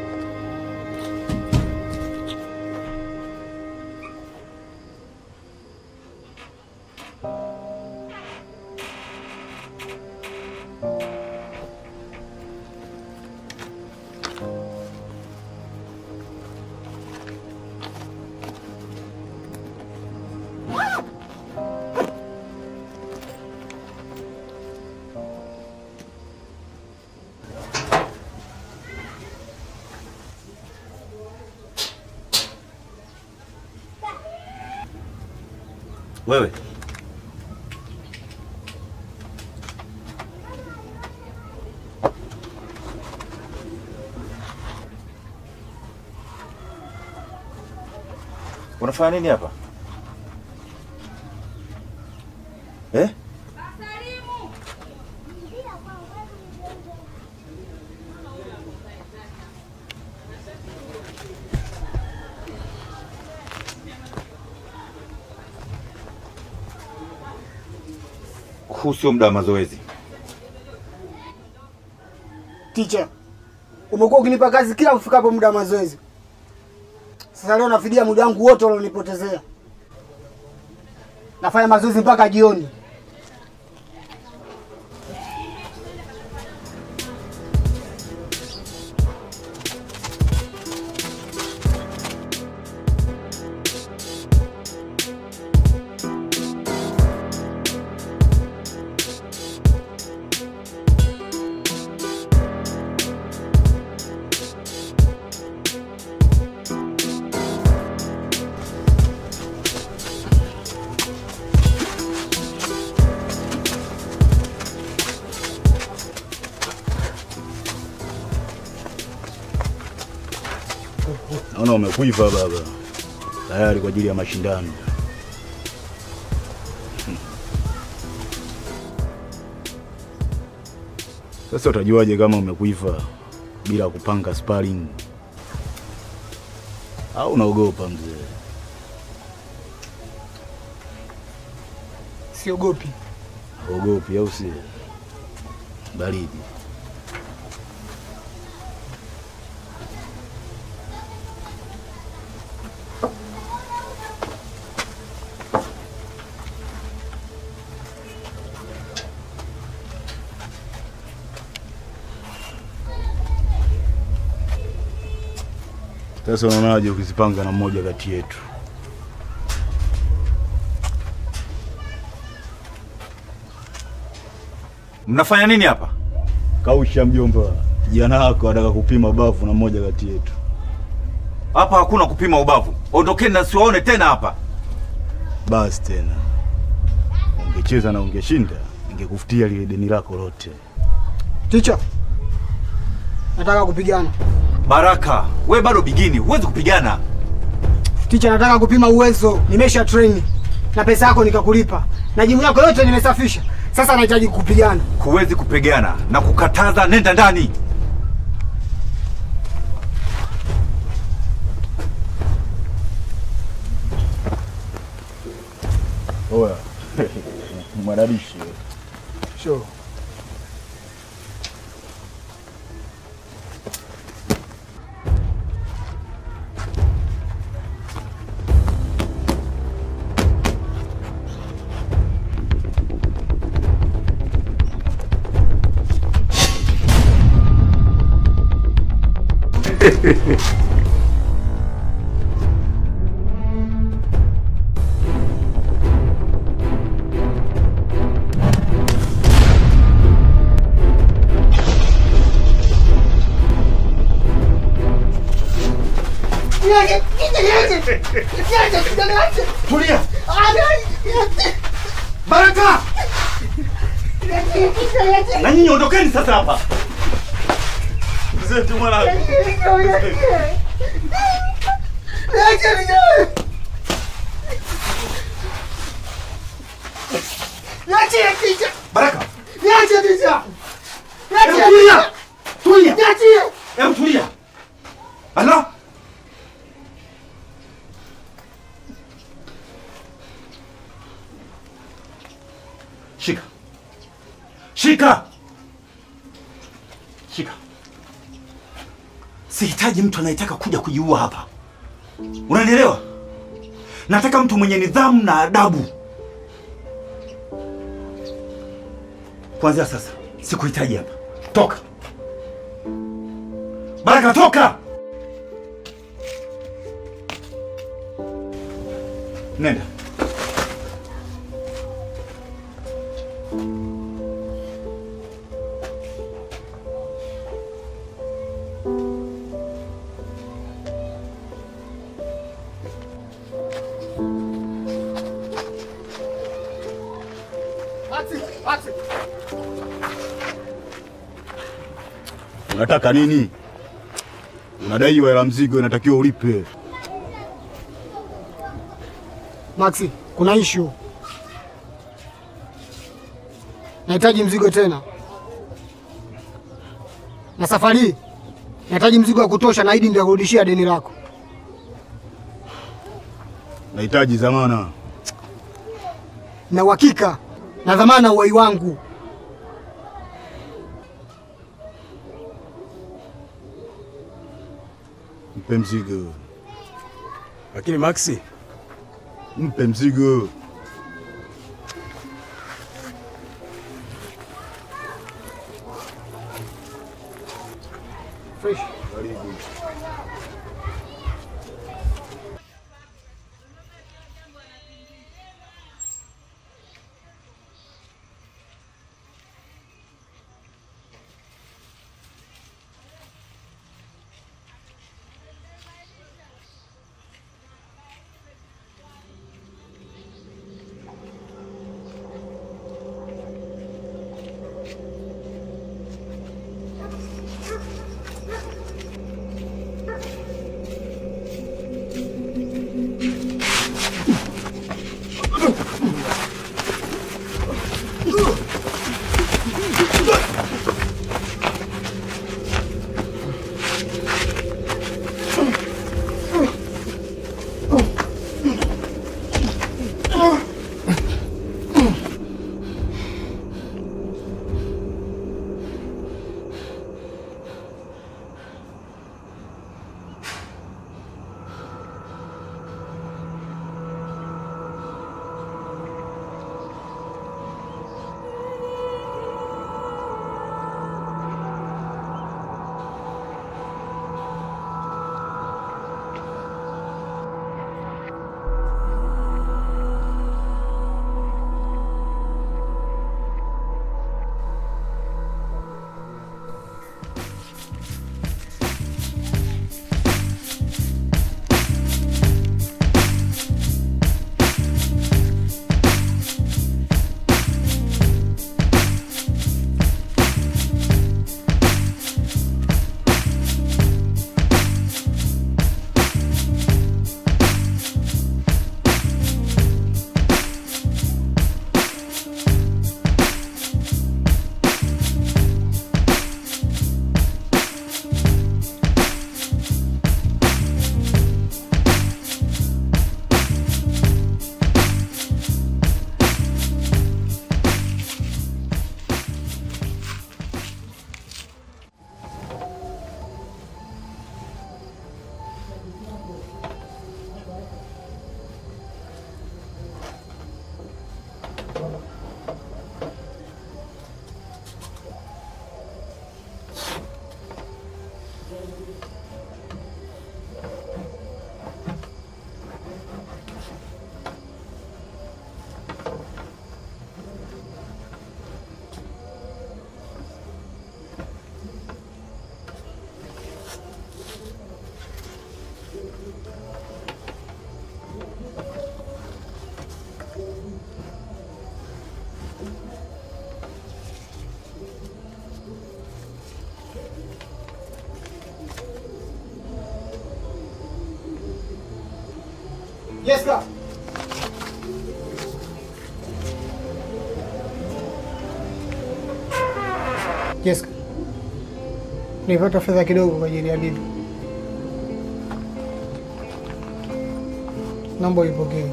Wewe. Unafanya nini hapa eh? Huu sio muda wa mazoezi. Ticha, umekuwa ukinipa kazi kila ufikapo muda wa mazoezi. Sasa leo nafidia muda wangu wote ulionipotezea. Nafanya mazoezi mpaka jioni. Umekuiva baba, tayari kwa ajili ya mashindano. Sasa utajuaje kama umekuiva bila kupanga sparring? Au unaogopa mzee? Siogopi. Ogopi au si? Baridi. Sasa unaonaje ukizipanga na mmoja kati yetu? Mnafanya nini hapa? Kausha mjomba, jana wako anataka kupima ubavu na mmoja kati yetu. Hapa hakuna kupima ubavu. Ondokeni na siwaone tena hapa. Basi tena, ungecheza na ungeshinda, ningekufutia lile deni lako lote. Ticha, nataka kupigana. Baraka, we bado bigini, huwezi kupigana. Ticha, nataka kupima uwezo. Nimesha train na pesa yako nikakulipa na jimu yako yote nimesafisha. Sasa nahitaji kupigana. Huwezi kupigana na kukataza, nenda ndani. Sihitaji mtu anayetaka kuja kujiua hapa. Unanielewa? Nataka mtu mwenye nidhamu na adabu. Kuanzia sasa sikuhitaji hapa. Toka. Baraka, toka. Nenda. Unataka nini? Unadaiwa hela mzigo, inatakiwa ulipe. Maxi, kuna ishu, Nahitaji mzigo tena, na safari hii nahitaji mzigo wa kutosha, na Idi ndio kurudishia deni lako. Nahitaji dhamana. Na uhakika na dhamana uwai wangu. Mpe mzigo. Lakini Maxi, Mpe mzigo. Nilipata fedha kidogo kwa ajili ya bibi. Naomba uipokee.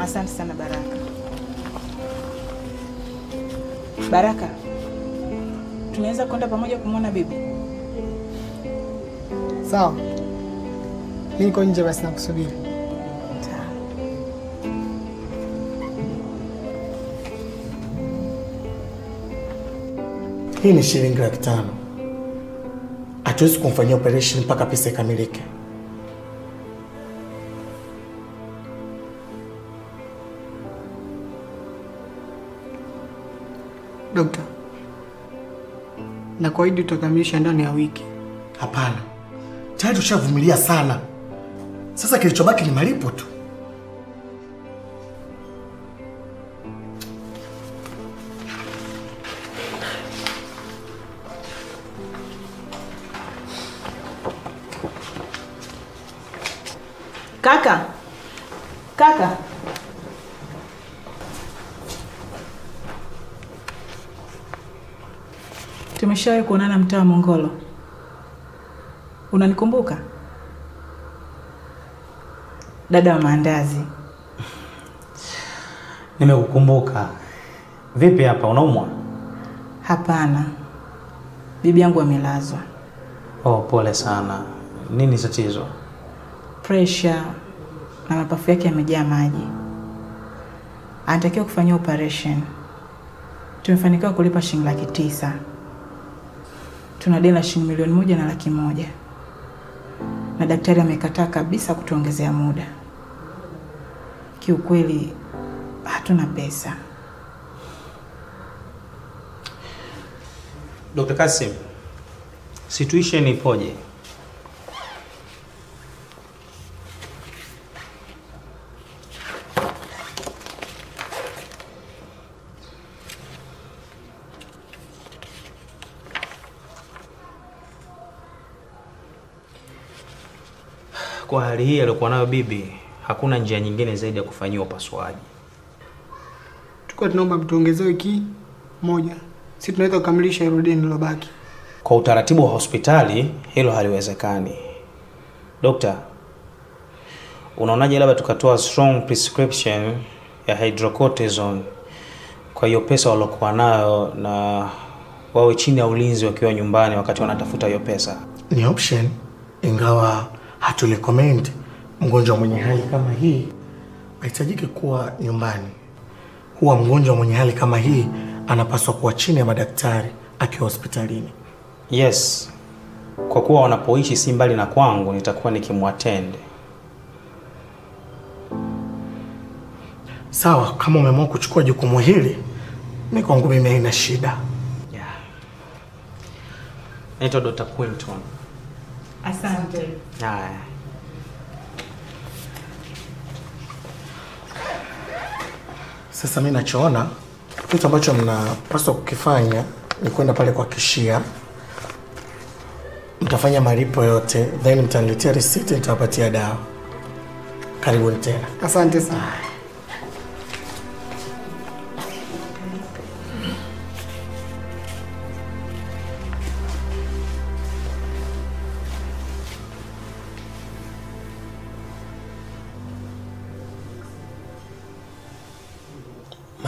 Asante sana Baraka. Baraka, tunaweza kwenda pamoja kumwona bibi? Sawa. mi niko nje basi nakusubiri. Hii ni shilingi laki tano. Hatuwezi kumfanyia operation mpaka pesa ikamilike. Dokta, na kwaidi tutakamilisha ndani ya wiki. Hapana, tayari tushavumilia sana. Sasa kilichobaki ni malipo tu. Kaka, kaka, tumeshawahi kuonana mtaa wa Mongolo. Unanikumbuka? Dada wa maandazi. Nimekukumbuka. Vipi hapa, unaumwa? Hapana, bibi yangu amelazwa. Oh, pole sana. Nini tatizo? Pressure na mapafu yake yamejaa maji. Anatakiwa kufanyia operation. Tumefanikiwa kulipa shilingi laki tisa. Tuna deni la shilingi milioni moja na laki moja, na daktari amekataa kabisa kutuongezea muda. Kiukweli hatuna pesa. Dr. Kasim, situation ipoje? Kwa hali hii aliyokuwa nayo bibi, hakuna njia nyingine zaidi ya kufanyiwa upasuaji. Tulikuwa tunaomba mtuongezee wiki moja, si tunaweza kukamilisha hilo deni lilobaki. Kwa utaratibu wa hospitali hilo haliwezekani. Dokta, unaonaje labda tukatoa strong prescription ya hydrocortisone kwa hiyo pesa waliokuwa nayo na wawe chini ya ulinzi wakiwa nyumbani wakati wanatafuta hiyo pesa? Ni option, ingawa haturecommend mgonjwa mwenye hali kama hii ahitajiki kuwa nyumbani. Huwa mgonjwa mwenye hali kama hii anapaswa kuwa chini ya madaktari akiwa hospitalini. Yes, kwa kuwa wanapoishi si mbali na kwangu, nitakuwa nikimwatende. Sawa, kama umeamua kuchukua jukumu hili, mi kwangu mimi haina shida. Yeah. Naitwa Dr. Quinton. Asante. Haya. Sasa mi nachoona kitu ambacho mnapaswa kukifanya ni kwenda pale kwa kishia, mtafanya malipo yote, then mtaniletea risiti, nitawapatia dawa. Karibuni tena. Asante sana.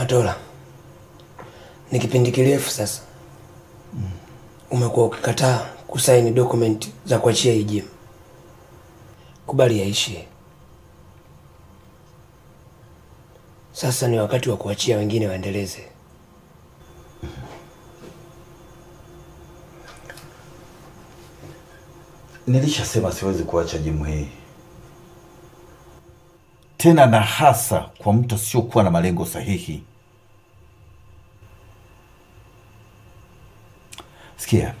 Matola, ni kipindi kirefu sasa umekuwa ukikataa kusaini dokumenti za kuachia hii gym. Kubali yaishi Sasa ni wakati wa kuachia wengine waendeleze. Nilishasema siwezi kuacha jimu hii tena, na hasa kwa mtu asiokuwa na malengo sahihi. Sikia,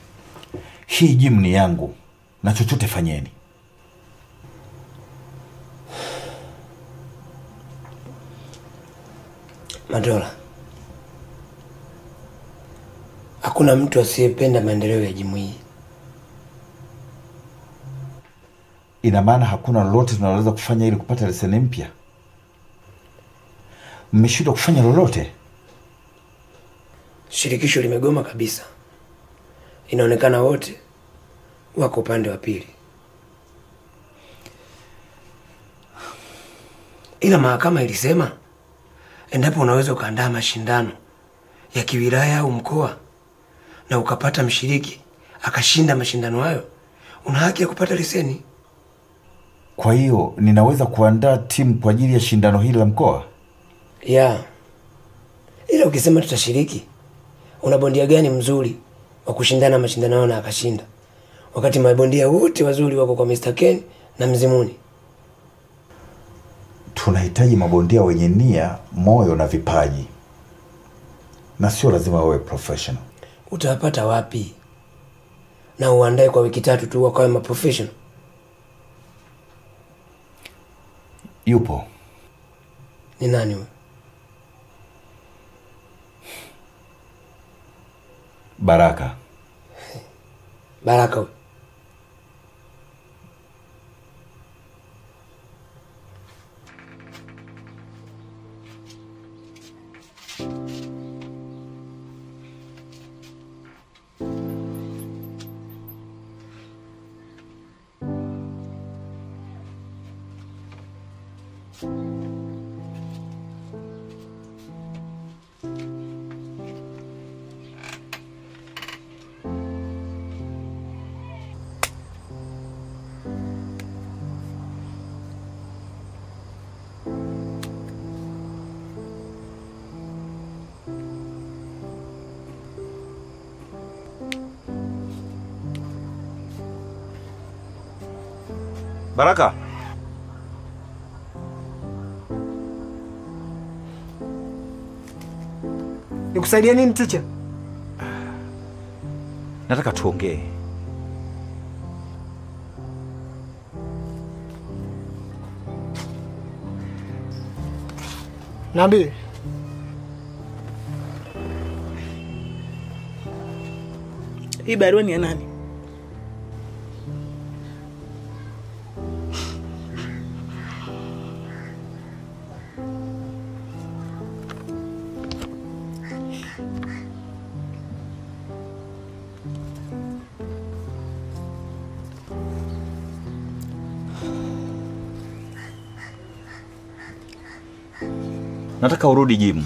hii jimu ni yangu na chochote fanyeni. madola hakuna mtu asiyependa maendeleo ya jimu hii. ina maana hakuna lolote tunaloweza kufanya ili kupata leseni mpya? Mmeshindwa kufanya lolote? Shirikisho limegoma kabisa. Inaonekana wote wako upande wa pili, ila mahakama ilisema endapo unaweza ukaandaa mashindano ya kiwilaya au mkoa na ukapata mshiriki akashinda mashindano hayo, una haki ya kupata leseni. Kwa hiyo ninaweza kuandaa timu kwa ajili ya shindano hili la mkoa? ya ila ukisema tutashiriki, una bondia gani mzuri wa kushindana mashindano yao na akashinda, wakati mabondia wote wazuri wako kwa Mr. Ken na Mzimuni? Tunahitaji mabondia wenye nia, moyo na vipaji, na sio lazima wawe professional. Utawapata wapi? Na uandae kwa wiki tatu tu wakawe maprofessional? Yupo Ni nani huyo? Baraka. Baraka Baraka, Nikusaidia nini ticha? nataka tuongee. Nambi, Hii barua ni ya nani? Nataka urudi jimu.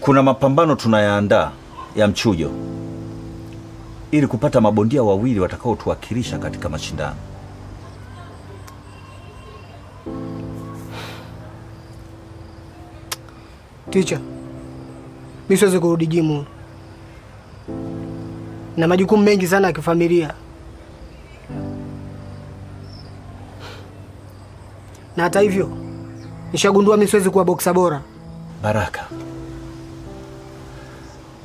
Kuna mapambano tunayaandaa ya mchujo ili kupata mabondia wawili watakaotuwakilisha katika mashindano. Ticha, mi siwezi kurudi jimu na majukumu mengi sana ya kifamilia, na hata hivyo nishagundua mi siwezi kuwa boksa bora. Baraka,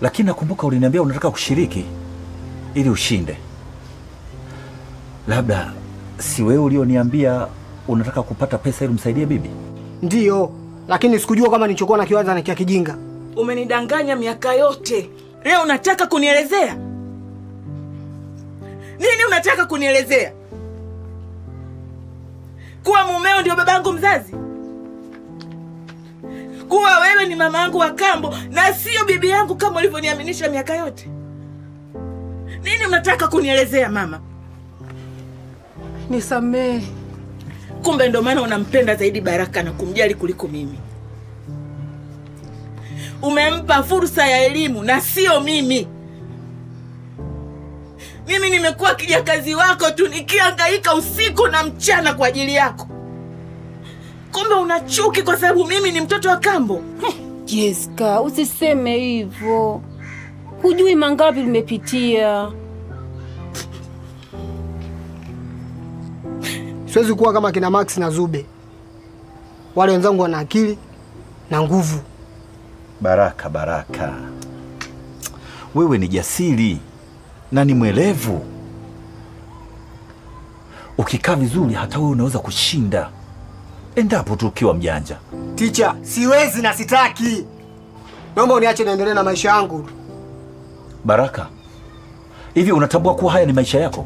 lakini nakumbuka uliniambia unataka kushiriki ili ushinde. Labda si wewe ulioniambia unataka kupata pesa ili msaidie bibi? Ndiyo, lakini sikujua kama nilichokuwa na kiwaza na kia kijinga. Umenidanganya miaka yote, leo unataka kunielezea nini? Unataka kunielezea kuwa mumeo ndio baba babangu mzazi, kuwa wewe ni mama yangu wa kambo na sio bibi yangu kama ulivyoniaminisha miaka yote? Nini unataka kunielezea mama? Nisamehe. Kumbe ndio maana unampenda zaidi Baraka na kumjali kuliko mimi. Umempa fursa ya elimu na sio mimi. Mimi nimekuwa kijakazi wako tu nikiangaika usiku na mchana kwa ajili yako. Kumbe una chuki kwa sababu mimi ni mtoto wa kambo. [laughs] Jessica, usiseme hivyo. Hujui mangapi nimepitia. Siwezi kuwa kama kina Max na Zube. Wale wenzangu wana akili na nguvu. Baraka, Baraka, wewe ni jasiri na ni mwelevu. Ukikaa vizuri, hata wewe unaweza kushinda endapo tu ukiwa mjanja. Ticha, siwezi na sitaki. Naomba uniache niendelee na maisha yangu. Baraka, hivi unatambua kuwa haya ni maisha yako?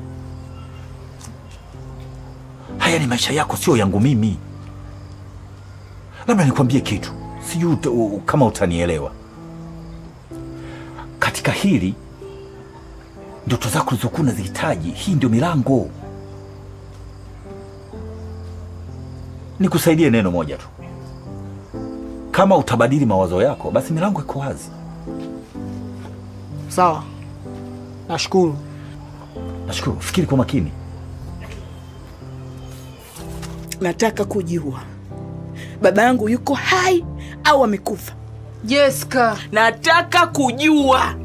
Haya ni maisha yako, sio yangu mimi. Labda nikwambie kitu, sijui kama utanielewa. Katika hili ndoto zako ulizokuwa unazihitaji, hii ndio milango. Nikusaidie neno moja tu, kama utabadili mawazo yako, basi milango iko wazi. Sawa, nashukuru. Nashukuru. Fikiri kwa makini. Nataka kujua baba yangu yuko hai au amekufa. Jessica, nataka kujua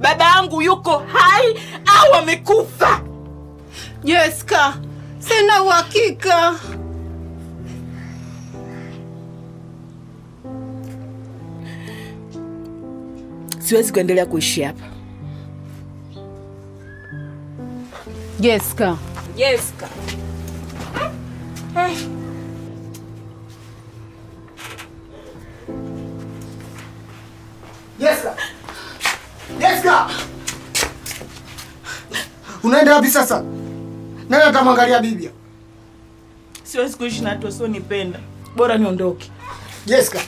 baba yangu yuko hai au amekufa. Jessica, sina uhakika. Siwezi kuendelea kuishi hapa. Jessica. Jessica. Jessica! Jessica! Unaenda wapi sasa? Nani atamwangalia bibi? Siwezi kuishi na watu wasionipenda, bora niondoke. Jessica.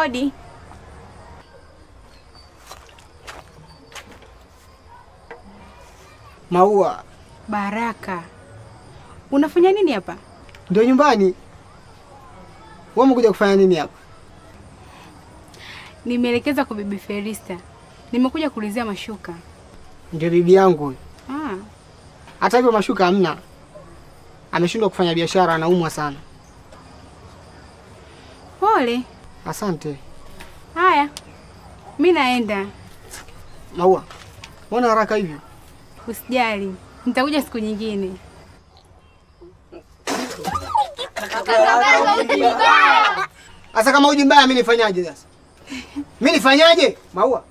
Odi. Maua, Baraka. Unafanya nini hapa? ndio nyumbani. Wewe umekuja kufanya nini hapa? Nimeelekeza kwa bibi Felista. Nimekuja kuulizia mashuka. Ndio bibi yangu. Ah, Hata hivyo mashuka hamna, ameshindwa kufanya biashara, anaumwa sana. pole. Asante Haya, mi naenda. Maua. Mbona haraka hivyo? Usijali, nitakuja siku nyingine. Sasa kama uji mbaya, mimi nifanyaje sasa? Mi nifanyaje? Maua.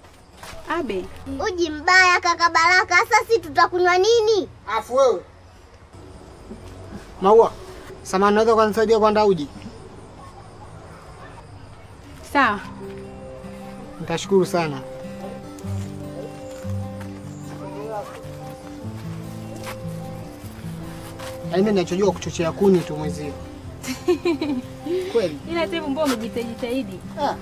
Abe. Uji mbaya kaka Baraka, sasa si tutakunywa nini? Afu wewe. Maua. samani, unaweza kunisaidia kuandaa uji? Sawa. Nitashukuru sana. Yaani nachojua ninachojua kuchochea kuni tu mwezio. [laughs] Kweli. Ila sasa mbona umejitahidi? Ah.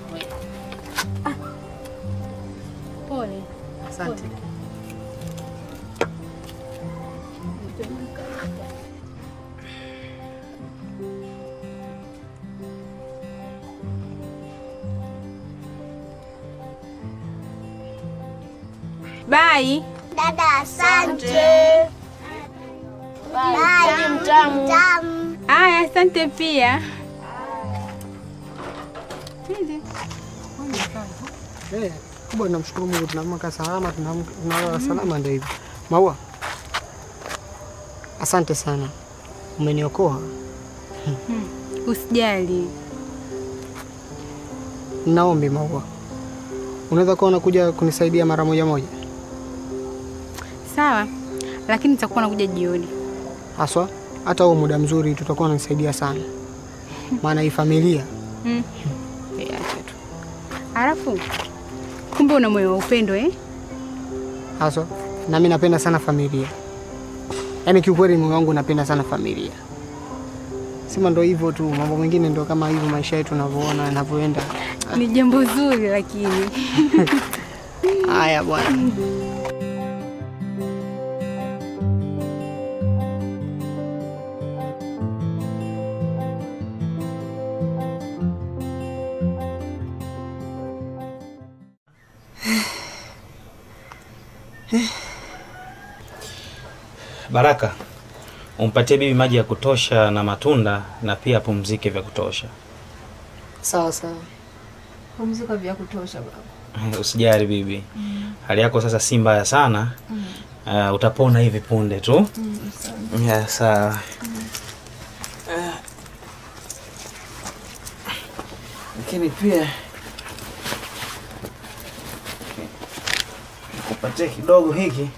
Pole. Asante. Bye. Dada, asante. Bye, mtamu. Mtamu. Aya, asante pia. Eh, kubwa namshukuru Mungu tunaamka salama, tunalala salama ndio hivyo. Maua. Asante sana. Umeniokoa. Hmm, Usijali. naombi Maua, unaweza kuwa unakuja kunisaidia mara moja moja Sawa, lakini nitakuwa nakuja jioni. haswa, hata huo muda mzuri tutakuwa unanisaidia sana, maana hii familia Mm. Acha tu. Alafu kumbe una moyo wa upendo eh? haswa, na mimi napenda sana familia. Yaani kiukweli moyo wangu napenda sana familia. Sema ndo hivyo tu, mambo mengine ndo kama hivyo maisha yetu tunavyoona yanavyoenda. Ni jambo zuri lakini. [laughs] Haya bwana. Baraka, umpatie bibi maji ya kutosha na matunda na pia apumzike vya kutosha. Sawa sawa. Pumzika vya kutosha baba. [laughs] Usijali bibi, mm. hali yako sasa si mbaya sana. mm. Uh, utapona hivi punde tu. mm, sawa. Lakini pia kupatia kidogo hiki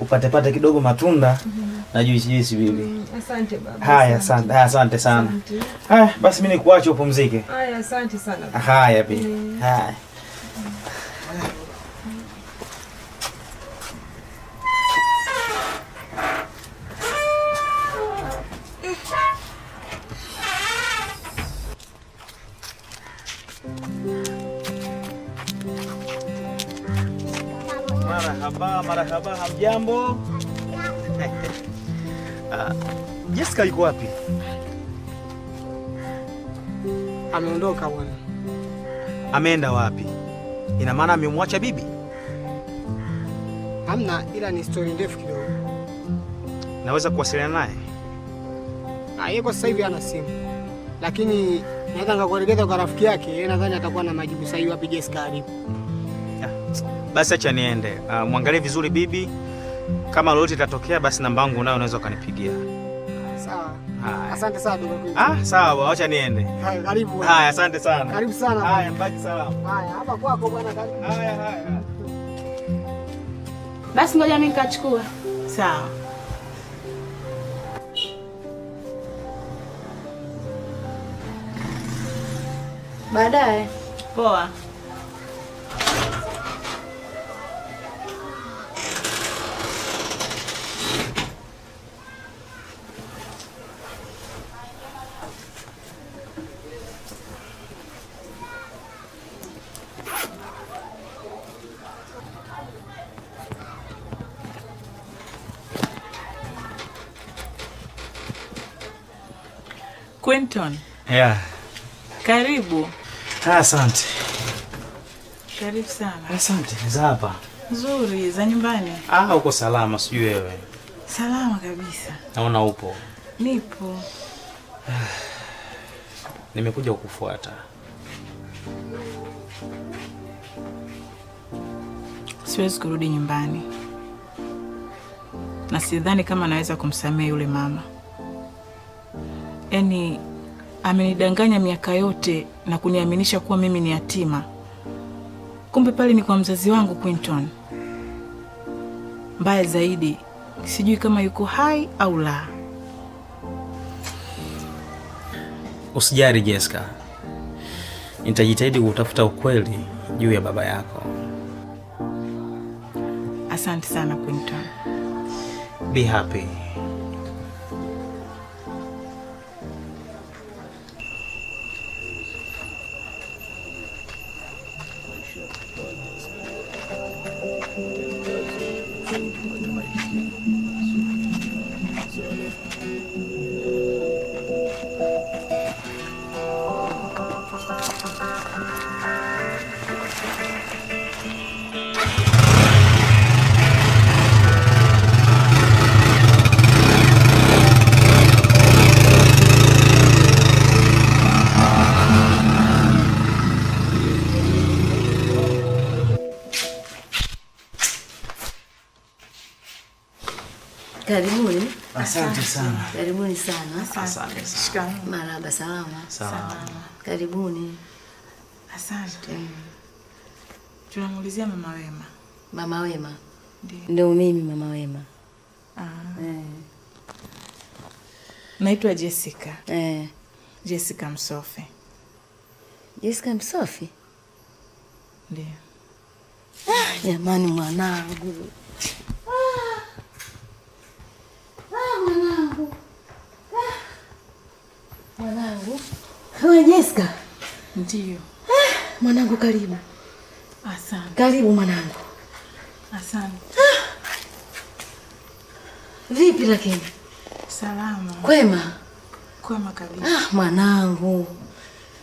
upate pate kidogo matunda na juisi juisi bibi. Asante baba. Haya, asante, haya, asante sana. Haya, basi mimi nikuache upumzike. Haya, asante sana. Haya bibi. Mm. Haya. Marahaba, marahaba, hamjambo? [laughs] Ah, Jessica yuko wapi? Ameondoka bwana. Ameenda wapi? Ina maana amemwacha bibi? Hamna, ila ni story ndefu kidogo. Naweza kuwasiliana naye? Ah, yeye kwa sasa hivi ana simu, lakini naweza nikakuelekeza kwa rafiki yake. Yeye nadhani atakuwa na majibu sahihi wapi Jessica alipo. Basi acha niende. Uh, mwangalie vizuri bibi. Kama lolote litatokea, basi namba yangu nayo unaweza ukanipigia. Sawa. Haya. Asante sana ndugu. Ah, sawa, acha niende. Haya, karibu. Haya, asante sana. Karibu sana. Haya, mbaki salama. Haya, hapa kwako bwana, karibu. Haya, haya. Basi ngoja mimi nikachukua. Sawa. Baadaye. Poa. Quinton, Yeah. karibu. Asante. Karibu sana. Asante. Za hapa. Nzuri, za nyumbani. Ah, uko salama, sijui wewe. Salama kabisa. Naona upo. Nipo. [sighs] Nimekuja kukufuata. Siwezi kurudi nyumbani, na sidhani kama naweza kumsamehe yule mama. Yaani amenidanganya miaka yote na kuniaminisha kuwa mimi ni yatima, kumbe pale ni kwa mzazi wangu Quinton. Mbaya zaidi, sijui kama yuko hai au la. Usijali Jessica. Nitajitahidi kutafuta ukweli juu ya baba yako. Asante sana Quinton. Be happy. Sana. Karibuni sana. Asante sana. Marhaba, salama. Salama. Karibuni. Asante. Tunamuulizia mama Wema. Mama Wema Ndio. ndio mimi, mama Wema. Ah. Eh. Naitwa Jessica. Eh. Jessica Msofe. Jessica Msofi, Ndio. Ah, jamani, mwanangu Ah, mwanangu Ah, mwanangu, wewe Jessica, Ndio. mwanangu, karibu Asante. karibu mwanangu. Asante. Vipi lakini, Salama. kwema? Kwema kabisa. Ah, mwanangu,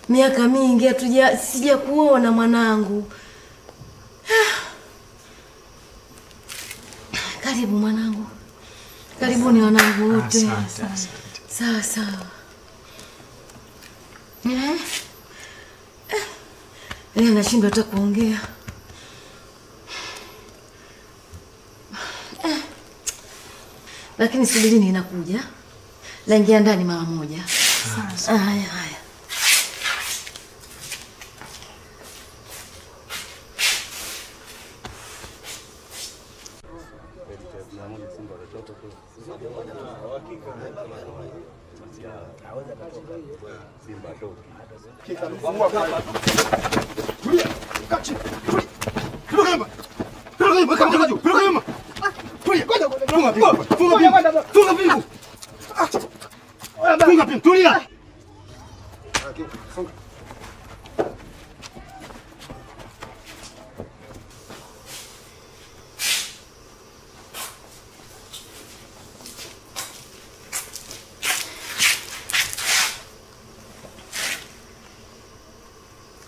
miaka mingi hatuja sija kuona mwanangu. Ah. Karibu mwanangu, karibuni wanangu wote. Sawa sawa. Eh? Eh. Leo nashindwa hata kuongea. Eh. Lakini subiri, ninakuja. Laingia ndani mara moja. Haya haya.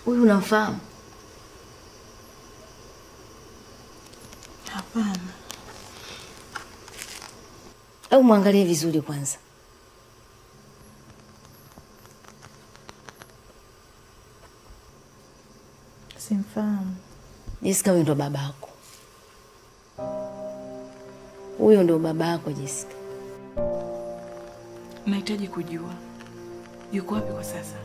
Huyu unamfahamu? Hapana. Au mwangalie vizuri kwanza. Simfahamu. Jessica, huyu ndo babako. Huyo ndo babako Jessica. Nahitaji kujua yuko wapi kwa sasa.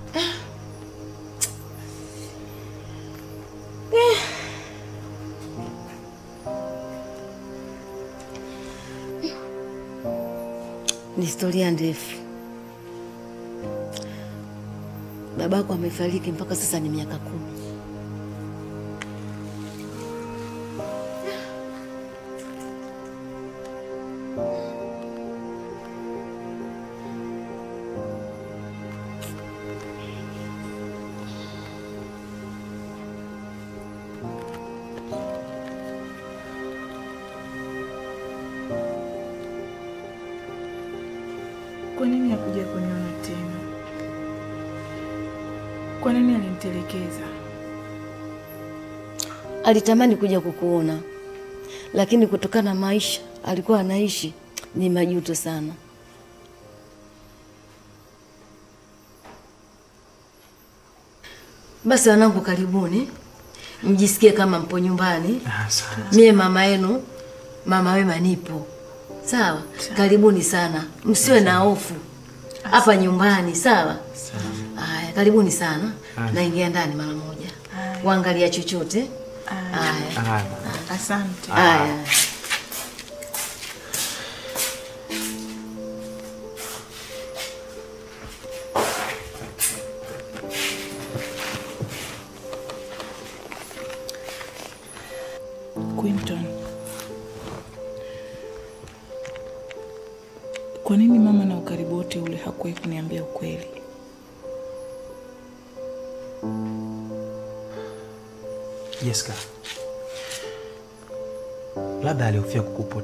Historia ndefu. Babako amefariki mpaka sasa ni miaka kumi. Alitamani kuja kukuona, lakini kutokana na maisha alikuwa anaishi ni majuto sana. Basi wanangu, karibuni, mjisikie kama mpo nyumbani. Mie mama yenu, mama Wema nipo. Sawa, karibuni sana, msiwe na hofu hapa nyumbani. Sawa. aya karibuni sana. Naingia ndani mara moja, waangalia chochote. Haya. Asante. Haya.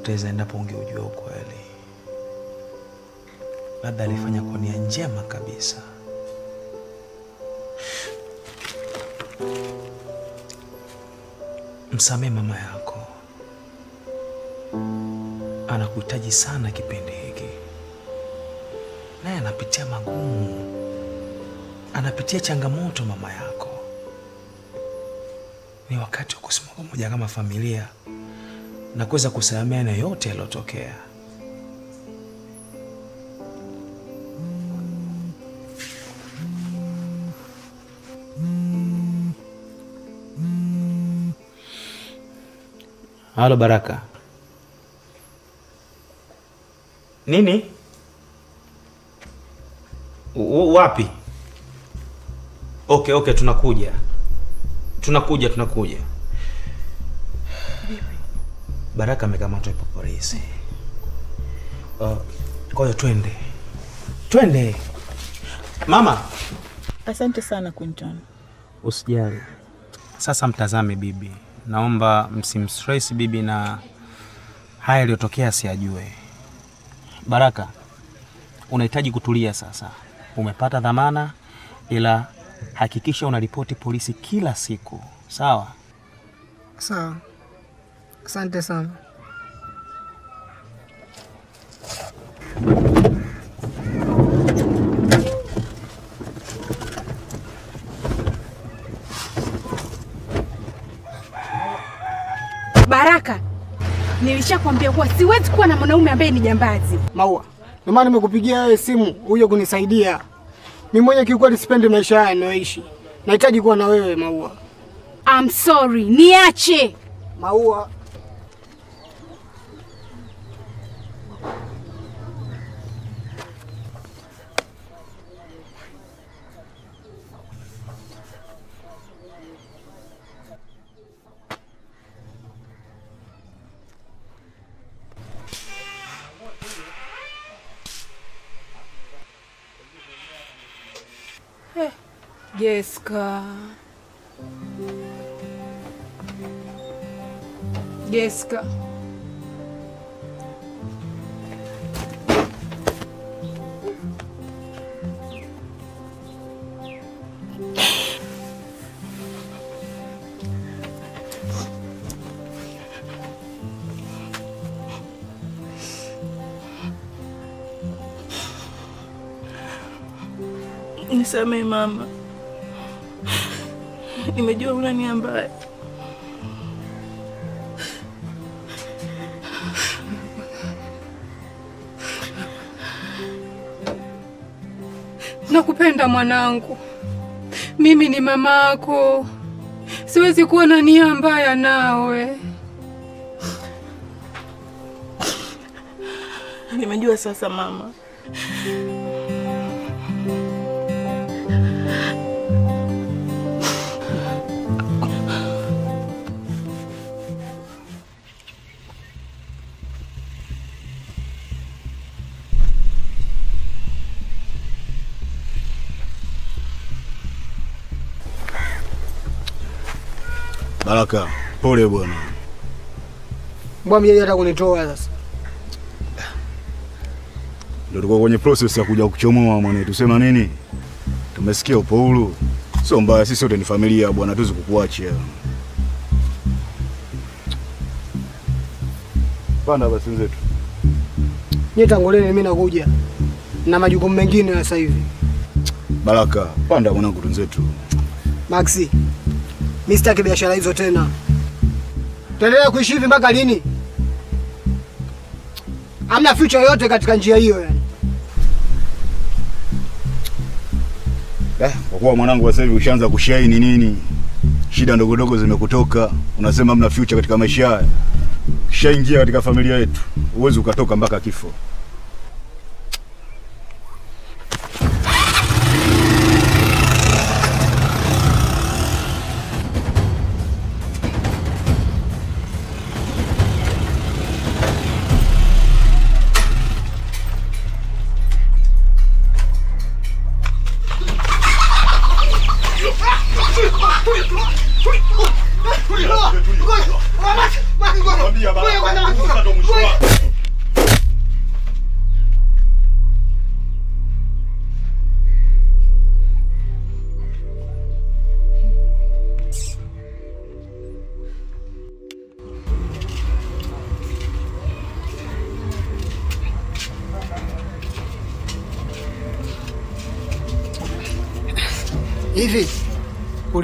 Kukupoteza endapo ungeujua ukweli. Labda alifanya kwa nia njema kabisa. Msamehe mama yako, anakuhitaji sana kipindi hiki, naye anapitia magumu, anapitia changamoto. Mama yako, ni wakati wa kusimama pamoja kama familia na kuweza kusamehe na yote yaliyotokea. Halo Baraka. Nini? U wapi? Okay, okay, tunakuja. Tunakuja, tunakuja. Baraka amekamatwa ipo polisi. Uh, kwa hiyo twende. Twende. Mama, Asante sana Quinton. usijali. Sasa mtazame bibi. Naomba msimstress bibi na haya yaliyotokea asiyajue. Baraka, unahitaji kutulia sasa. Umepata dhamana, ila hakikisha unaripoti polisi kila siku, sawa? Sawa, asante sana. Baraka, nilishakwambia kuwa siwezi kuwa na mwanaume ambaye ni jambazi. Maua, ndio maana nimekupigia wewe simu uje kunisaidia. Mimi mwenye kiukweli sipendi maisha haya ninayoishi. Nahitaji kuwa na wewe Maua. I'm sorry, niache. Maua, Jessica. Jessica. Nisamehe mama, nimejua una nia mbaya. Nakupenda mwanangu, mimi ni mamako, siwezi kuwa na nia mbaya nawe. Nimejua sasa mama. Baraka, pole bwana. mbona hata kunitoa sasa? Ndio tuko kwenye process ya kuja kuchomoa mwana, tusema nini? Tumesikia upo huru. Sio mbaya, sisi wote ni familia bwana, tuzi kukuacha. Panda basi mzetu. Nyie tangoleni, mimi nakuja na majukumu mengine sasa hivi. Baraka, panda mwanangu tunzetu. Maxi, mimi sitaki biashara hizo tena. Tuendelee kuishi hivi mpaka lini? Hamna future yoyote katika njia hiyo yani. Eh, kwa kuwa mwanangu sasa hivi ushaanza kushaini nini? Shida ndogo ndogo zimekutoka, unasema hamna future katika maisha haya. Kishaingia katika familia yetu, huwezi ukatoka mpaka kifo.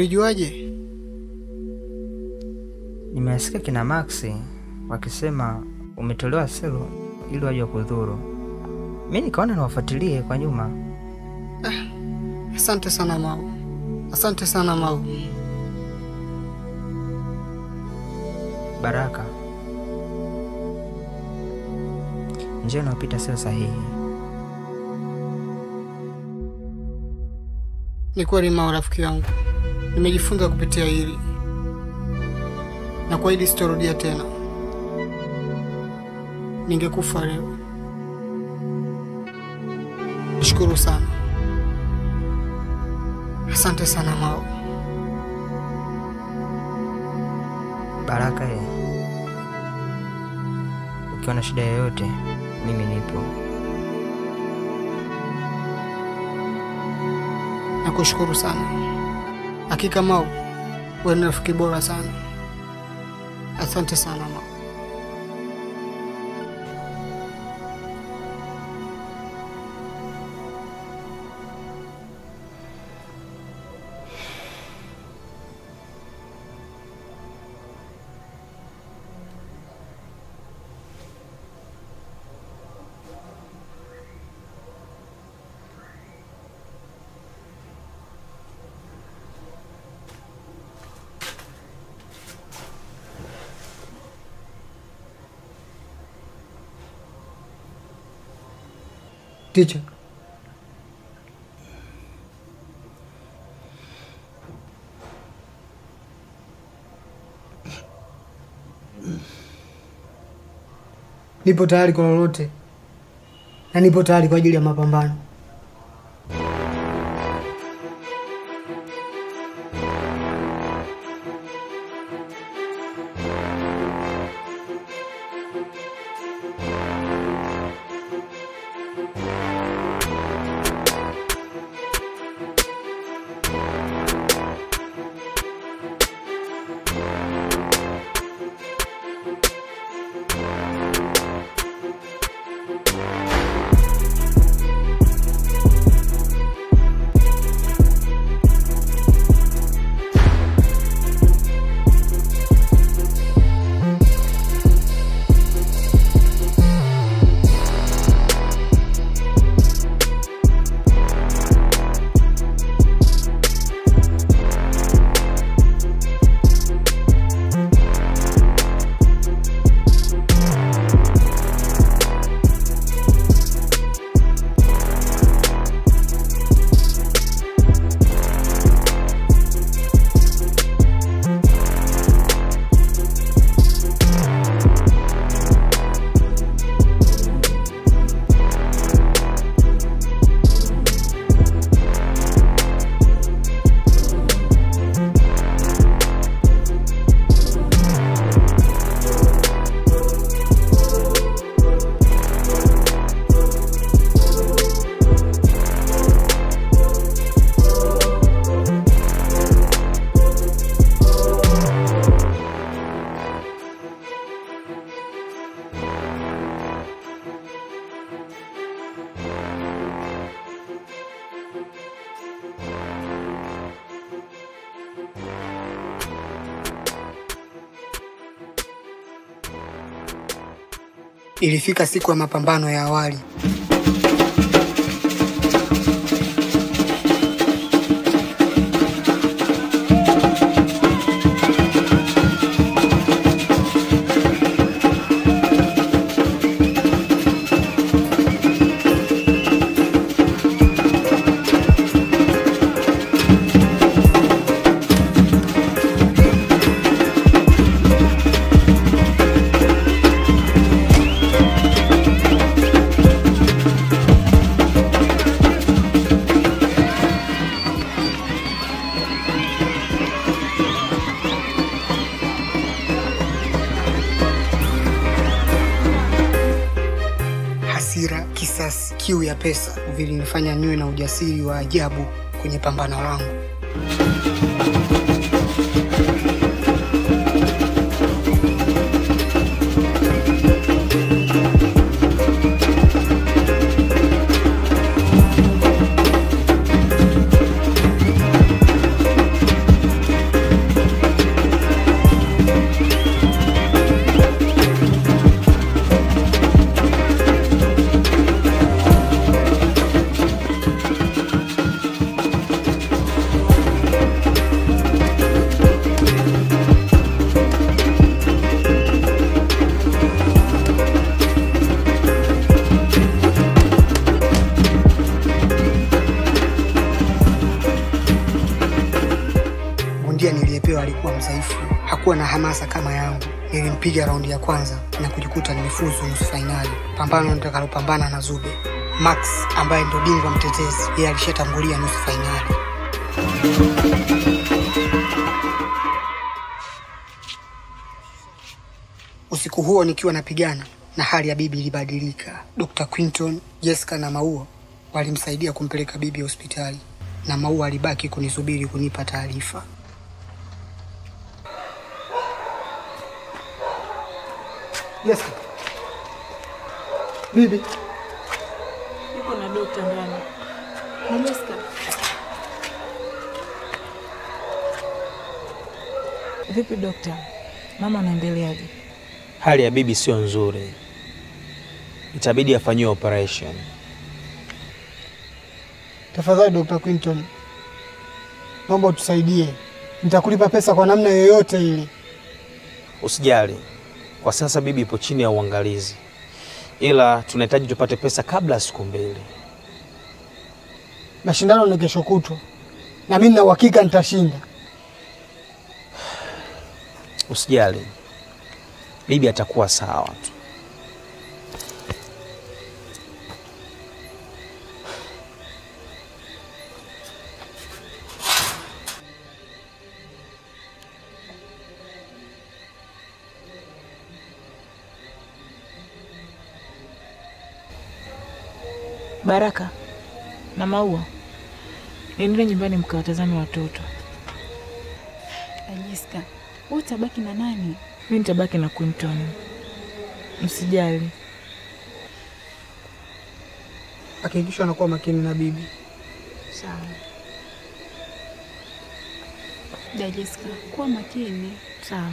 Ulijuaje? Nimesikia kina Maxi wakisema umetolewa selo ili waje kudhuru. Mi nikaona niwafuatilie kwa nyuma. Eh, Asante sana Mau, asante sana Mau. Baraka, njia inayopita sio sahihi. Ni kweli Mau, rafiki yangu, nimejifunza kupitia hili na kwa hili sitorudia tena. Ningekufa leo. Nashukuru sana, asante sana Mao. Baraka ye, ukiwa na shida yoyote, mimi nipo. Nakushukuru sana. Hakika Mau, wewe ni rafiki bora sana. Asante sana Mao. Ticha, nipo tayari kwa lolote na nipo tayari kwa ajili ya mapambano. Ilifika siku ya mapambano ya awali. Vilinifanya niwe na ujasiri wa ajabu kwenye pambano langu. Nimefuzu nusu fainali, pambano nitakalopambana na Zube. Max ambaye ndo bingwa mtetezi, yeye alishatangulia nusu fainali. Usiku huo nikiwa napigana na hali ya bibi ilibadilika. Dr. Quinton, Jessica na Maua walimsaidia kumpeleka bibi hospitali na Maua alibaki kunisubiri kunipa taarifa. Jessica. Bibi. Yuko na dokta ndani. Na Vipi dokta? Mama anaendeleaje? Hali ya bibi sio nzuri, itabidi afanyiwe operation. Tafadhali Dr. Quinton, naomba utusaidie. Nitakulipa pesa kwa namna yoyote ile. Usijali, kwa sasa bibi ipo chini ya uangalizi, ila tunahitaji tupate pesa kabla ya siku mbili. Mashindano ni kesho kutwa, na mimi na uhakika nitashinda. Usijali, bibi atakuwa sawa tu. Baraka na Maua, nendeni nyumbani mkawatazame watoto. Anjiska, wewe utabaki na nani? Mi nitabaki na Quinton, msijali. Hakikisha anakuwa makini na bibi. Sawa. Dajiska, kuwa makini. Sawa.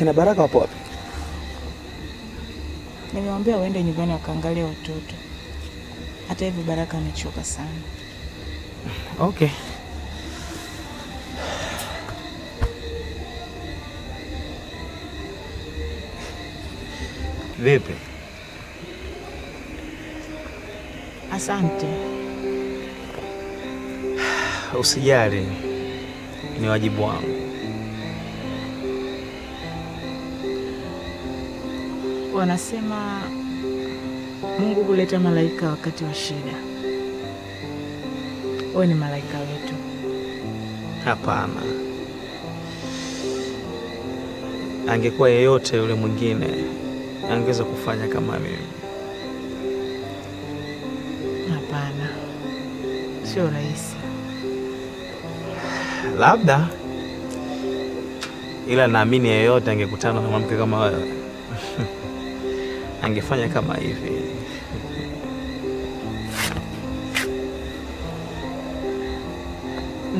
Wakina Baraka wapo wapi? Nimewambia waende nyumbani wakaangalia watoto. Hata hivyo Baraka amechoka sana. Okay. Vipi? Asante. [sighs] Usijali, ni wajibu wangu. Wanasema Mungu huleta malaika wakati wa shida. Wewe ni malaika wetu. Hapana, angekuwa yeyote yule mwingine angeweza kufanya kama mimi. Hapana, sio rahisi. Labda, ila naamini yeyote angekutana na mwanamke kama wewe angefanya kama hivi.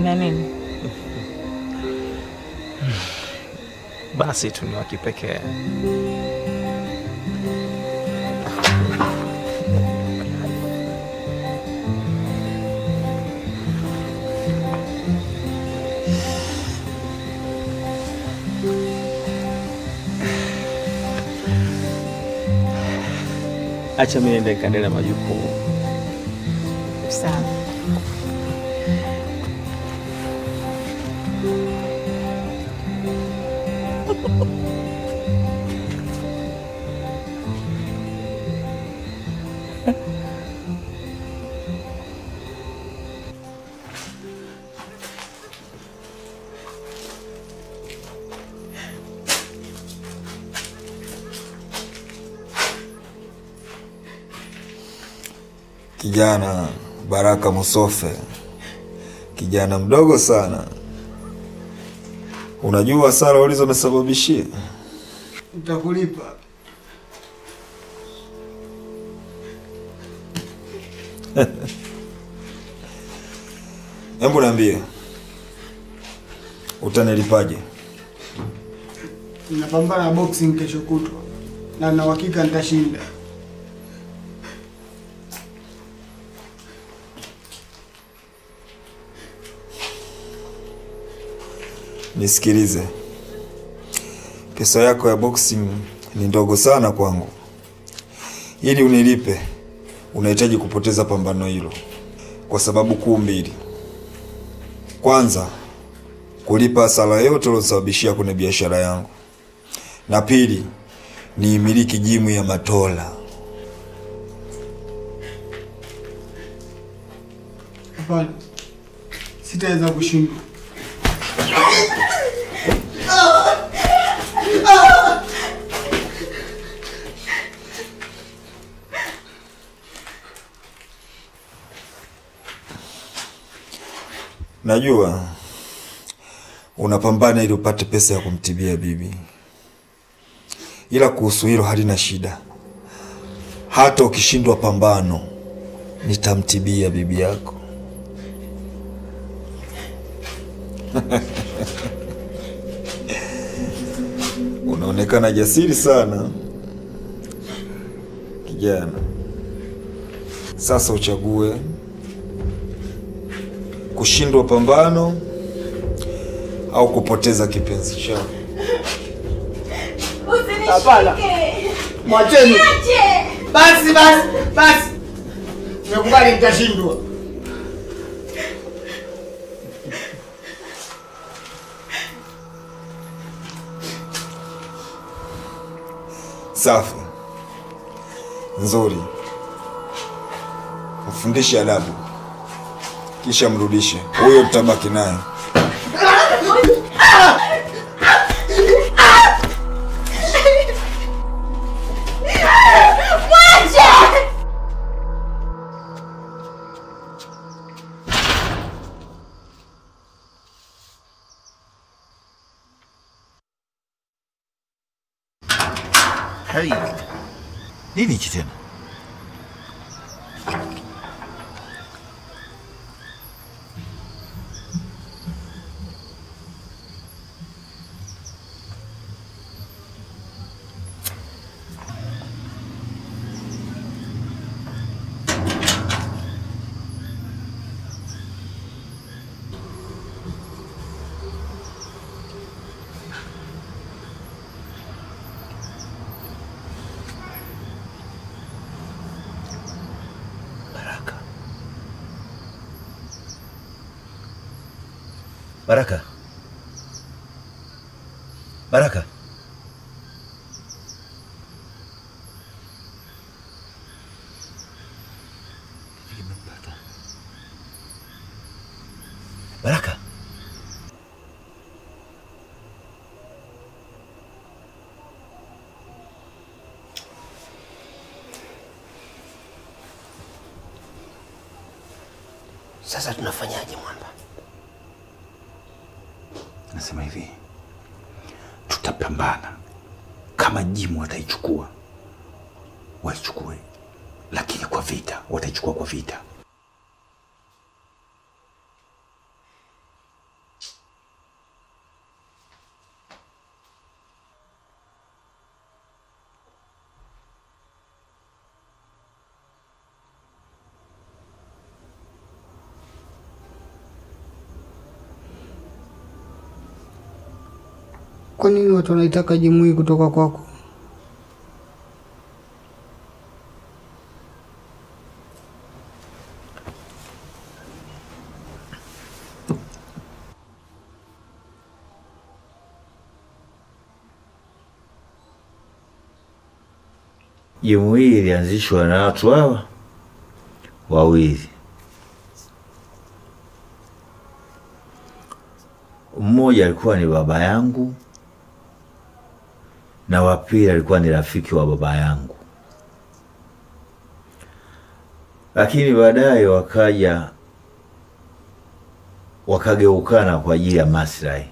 Na nini? Basi tu ni wa kipekee. Acha mimi niende nikaendelee na majukumu. Musofe, kijana mdogo sana, unajua hasara ulizonisababishia. Nitakulipa. [laughs] Hebu niambie, utanilipaje? napambana boxing kesho kutwa na na uhakika nitashinda. Nisikilize, pesa yako ya boxing ni ndogo sana kwangu. Ili unilipe, unahitaji kupoteza pambano hilo kwa sababu kuu mbili. Kwanza, kulipa hasara yote uliosababishia kwenye biashara yangu, na pili, ni miliki jimu ya Matola. Sitaweza kushindwa. Najua unapambana ili upate pesa ya kumtibia bibi, ila kuhusu hilo halina shida. Hata ukishindwa pambano, nitamtibia bibi yako. [laughs] Unaonekana jasiri sana kijana. Sasa uchague kushindwa pambano au kupoteza kipenzi chao. Hapana. Mwacheni. Basi basi basi. Nimekubali nitashindwa. Safi, nzuri. Mfundishe adabu, kisha mrudishe. Huyo tutabaki naye. Hey. Nini hichi tena? Baraka. Baraka. Baraka. Sasa tunafanyaje mwamba? Nasema hivi, tutapambana. Kama jimu wataichukua, waichukue, lakini kwa vita, wataichukua kwa vita. Kwa nini watu wanaitaka jimu hii kutoka kwako? Jimu hii ilianzishwa na watu hawa wawili. Mmoja alikuwa ni baba yangu na wa pili alikuwa ni rafiki wa baba yangu, lakini baadaye wakaja wakageukana kwa ajili ya maslahi.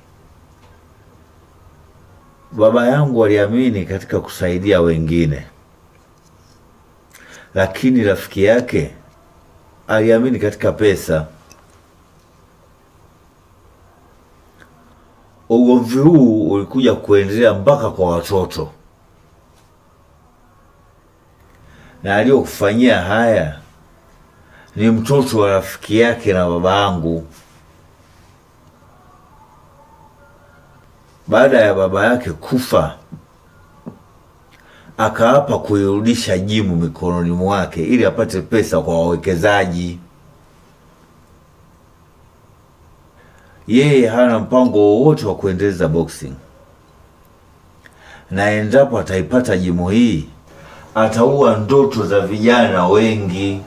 Baba yangu aliamini katika kusaidia wengine, lakini rafiki yake aliamini katika pesa. Ugomvi huu ulikuja kuendelea mpaka kwa watoto, na aliyokufanyia haya ni mtoto wa rafiki yake na baba yangu. Baada ya baba yake kufa, akaapa kuirudisha jimu mikononi mwake ili apate pesa kwa wawekezaji. Yeye hana mpango wowote wa kuendeleza boxing, na endapo ataipata jimu hii ataua ndoto za vijana wengi.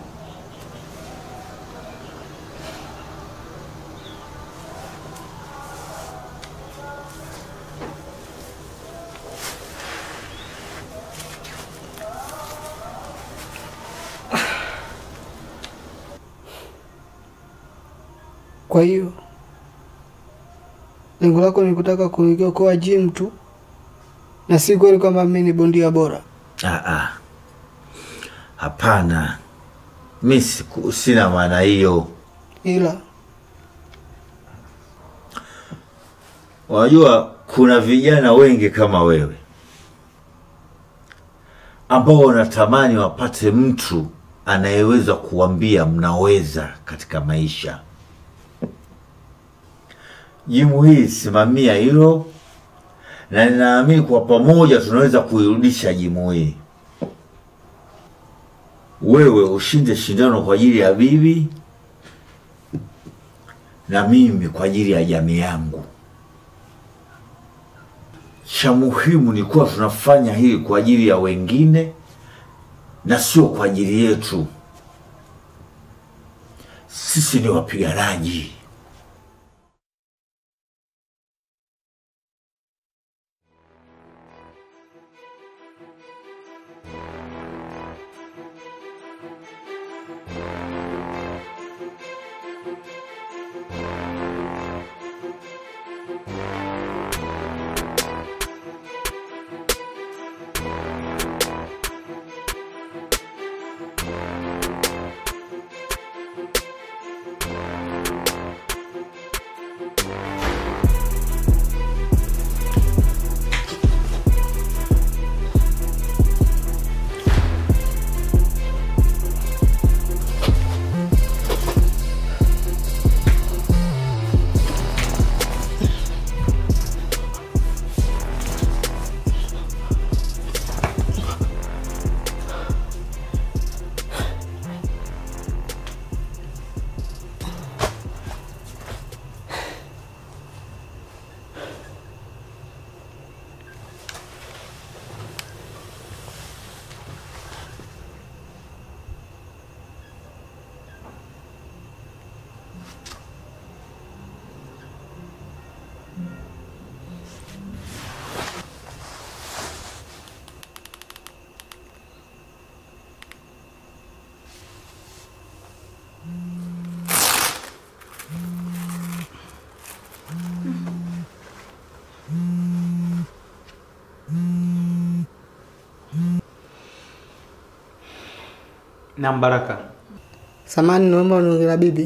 Kwa hiyo lengo lako ni kutaka kuokoa gym tu, na si kweli kwamba mimi ni bondia bora. Ah, ah. Hapana, mi sina maana hiyo. Ila Unajua, kuna vijana wengi kama wewe ambao wanatamani wapate mtu anayeweza kuambia mnaweza katika maisha. Jimu hii simamia hilo, na ninaamini kwa pamoja tunaweza kuirudisha jimu hii. Wewe ushinde shindano kwa ajili ya bibi na mimi kwa ajili ya jamii yangu. Cha muhimu ni kuwa tunafanya hili kwa ajili ya wengine na sio kwa ajili yetu. Sisi ni wapiganaji. Na Mbaraka. Samani, naomba uniongee na bibi.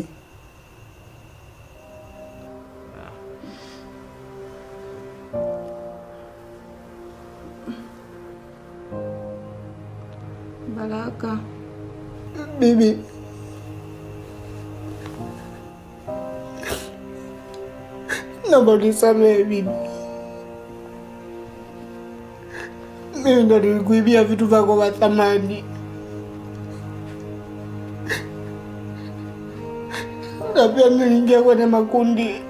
Baraka, Bibi, naomba unisamehe bibi. Mimi ndo nilikuibia vitu vyako vya thamani, pia niliingia kwenye makundi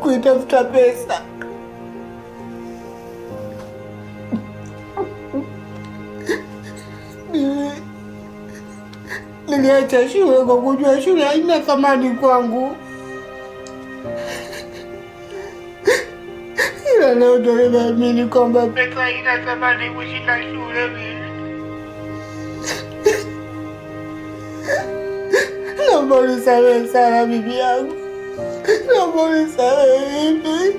kuitafuta pesa. Niliacha shule kwa kujua shule haina thamani kwangu, ila leo ndo nimeamini kwamba pesa haina thamani kushinda shule. Bibi, naomba unisamehe sana bibi yangu, naomba unisamehe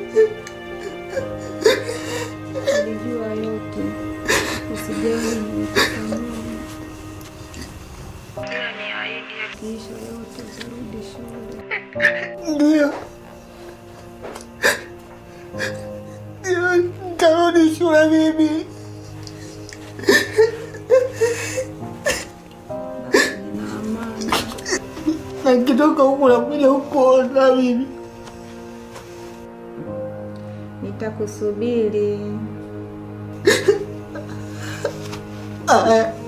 huku nakuja huko na mimi. Nitakusubiri. [laughs]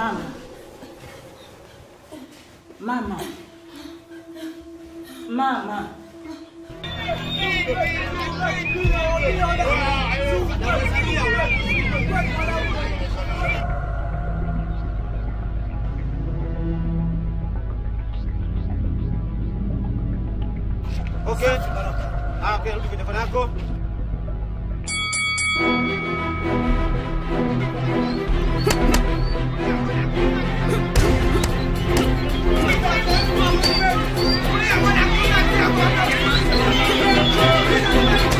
Mamma. Mamma. Mamma. Ok, ah, ok, non ti vedo fare acqua. Thank you.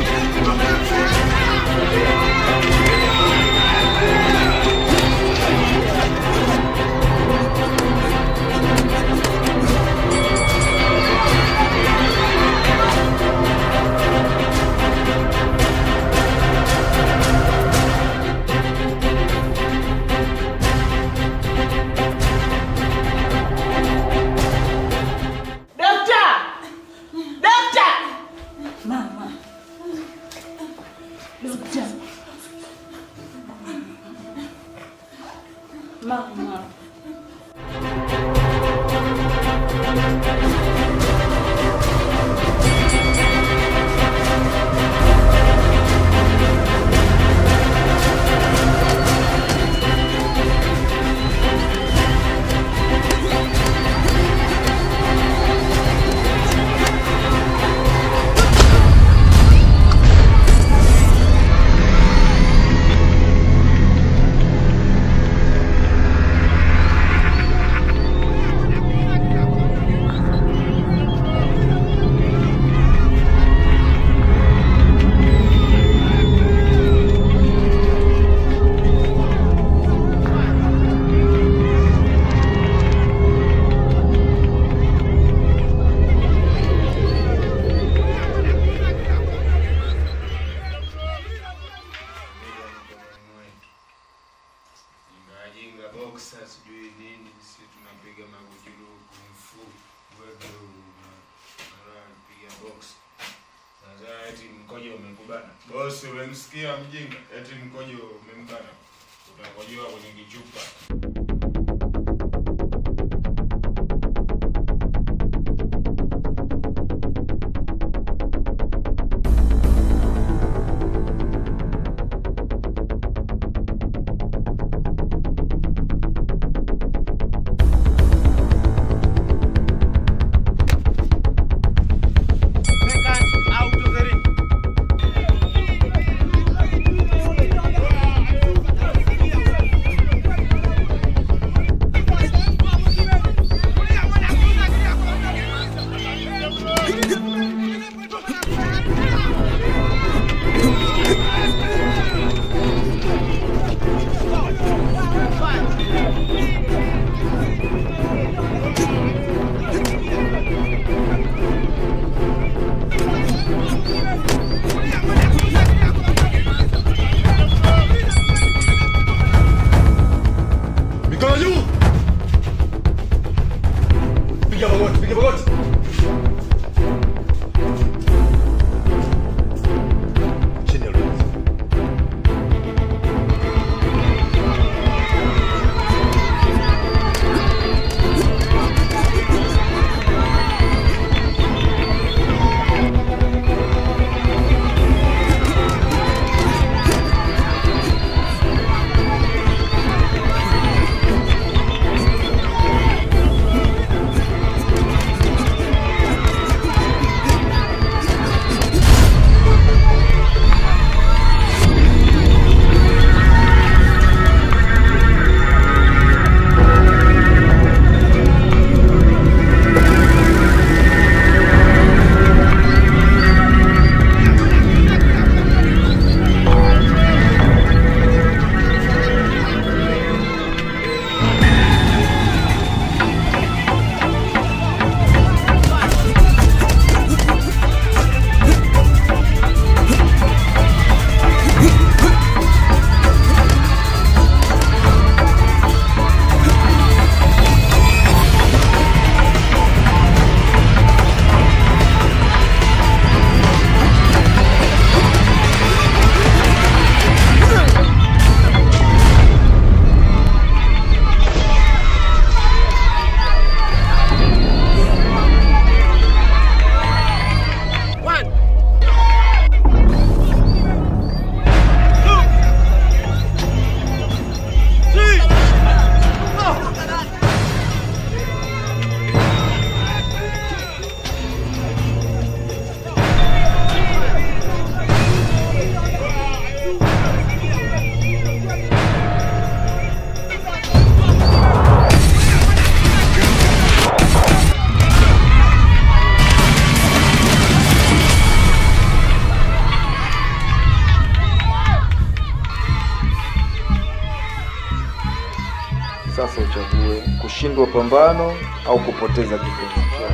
Kushindwa pambano au kupoteza kipenzi.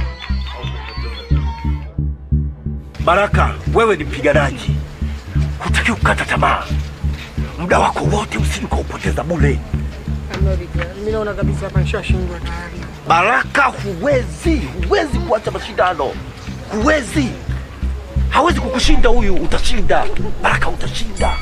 Baraka, wewe ni mpiganaji, hutaki kukata tamaa. Muda wako wote usije ukaupoteza bure. Mimi naona kabisa hapa nishashindwa tayari. Baraka, huwezi, huwezi kuacha mashindano, huwezi, hawezi kukushinda huyu. Utashinda Baraka, utashinda.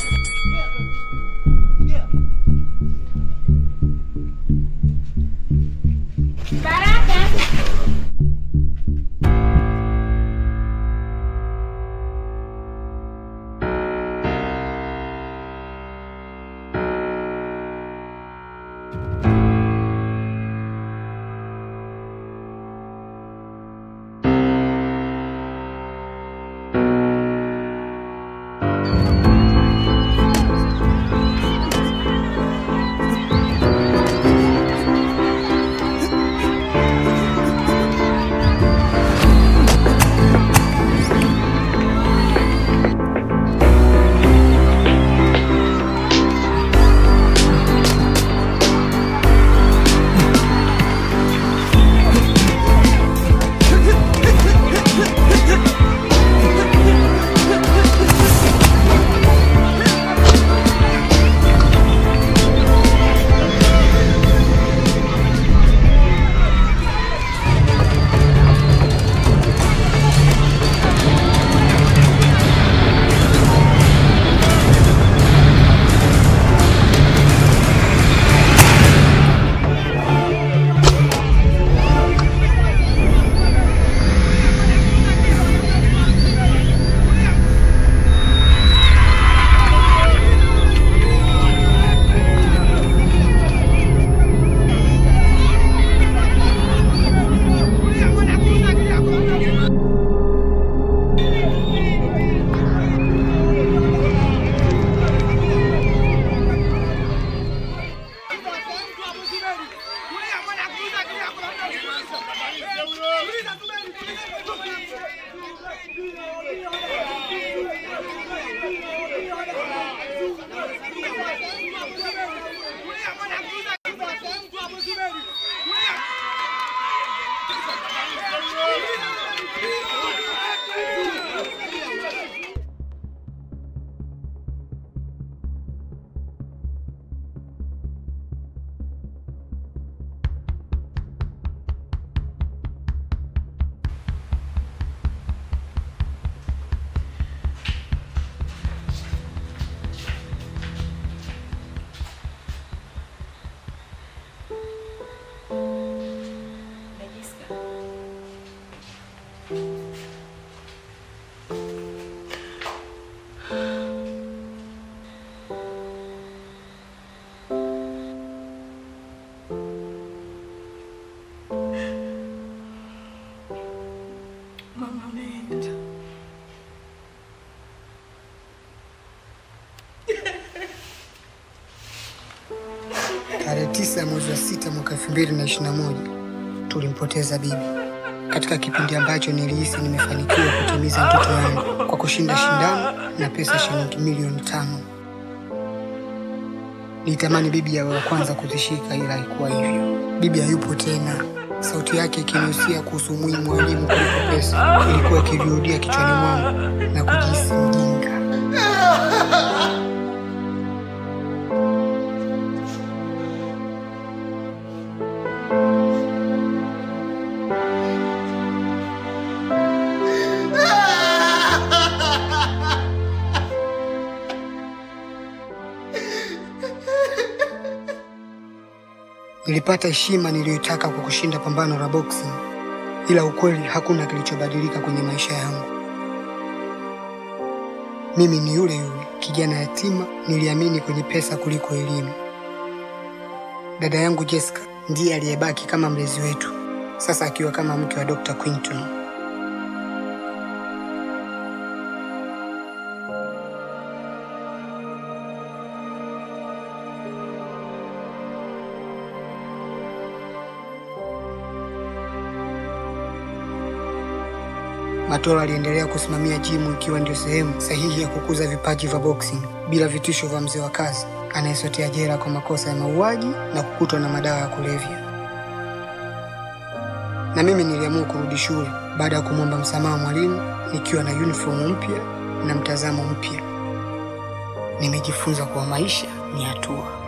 Tisa ya mwezi wa sita mwaka elfu mbili na ishirini na moja tulimpoteza bibi katika kipindi ambacho nilihisi nimefanikiwa kutimiza ndoto yangu kwa kushinda shindano na pesa shilingi milioni tano. Nitamani bibi awe wa kwanza kuzishika, ila haikuwa hivyo. Bibi hayupo tena. Sauti yake ikinihusia kuhusu umuhimu wa elimu kuliko pesa ilikuwa ikirudia kichwani mwangu na kujihisi mjinga. Nilipata heshima niliyotaka kwa kushinda pambano la boxing, ila ukweli hakuna kilichobadilika kwenye maisha yangu. Mimi ni yule yule kijana yatima niliamini kwenye pesa kuliko elimu. Dada yangu Jessica ndiye aliyebaki kama mlezi wetu, sasa akiwa kama mke wa Dr. Quinton. Matola aliendelea kusimamia jimu ikiwa ndio sehemu sahihi ya kukuza vipaji vya boxing bila vitisho vya mzee wa kazi anayesotea jela kwa makosa ya mauaji na kukutwa na madawa ya kulevya. Na mimi niliamua kurudi shule baada ya kumwomba msamaha mwalimu nikiwa na uniform mpya na mtazamo mpya. Nimejifunza kuwa maisha ni hatua.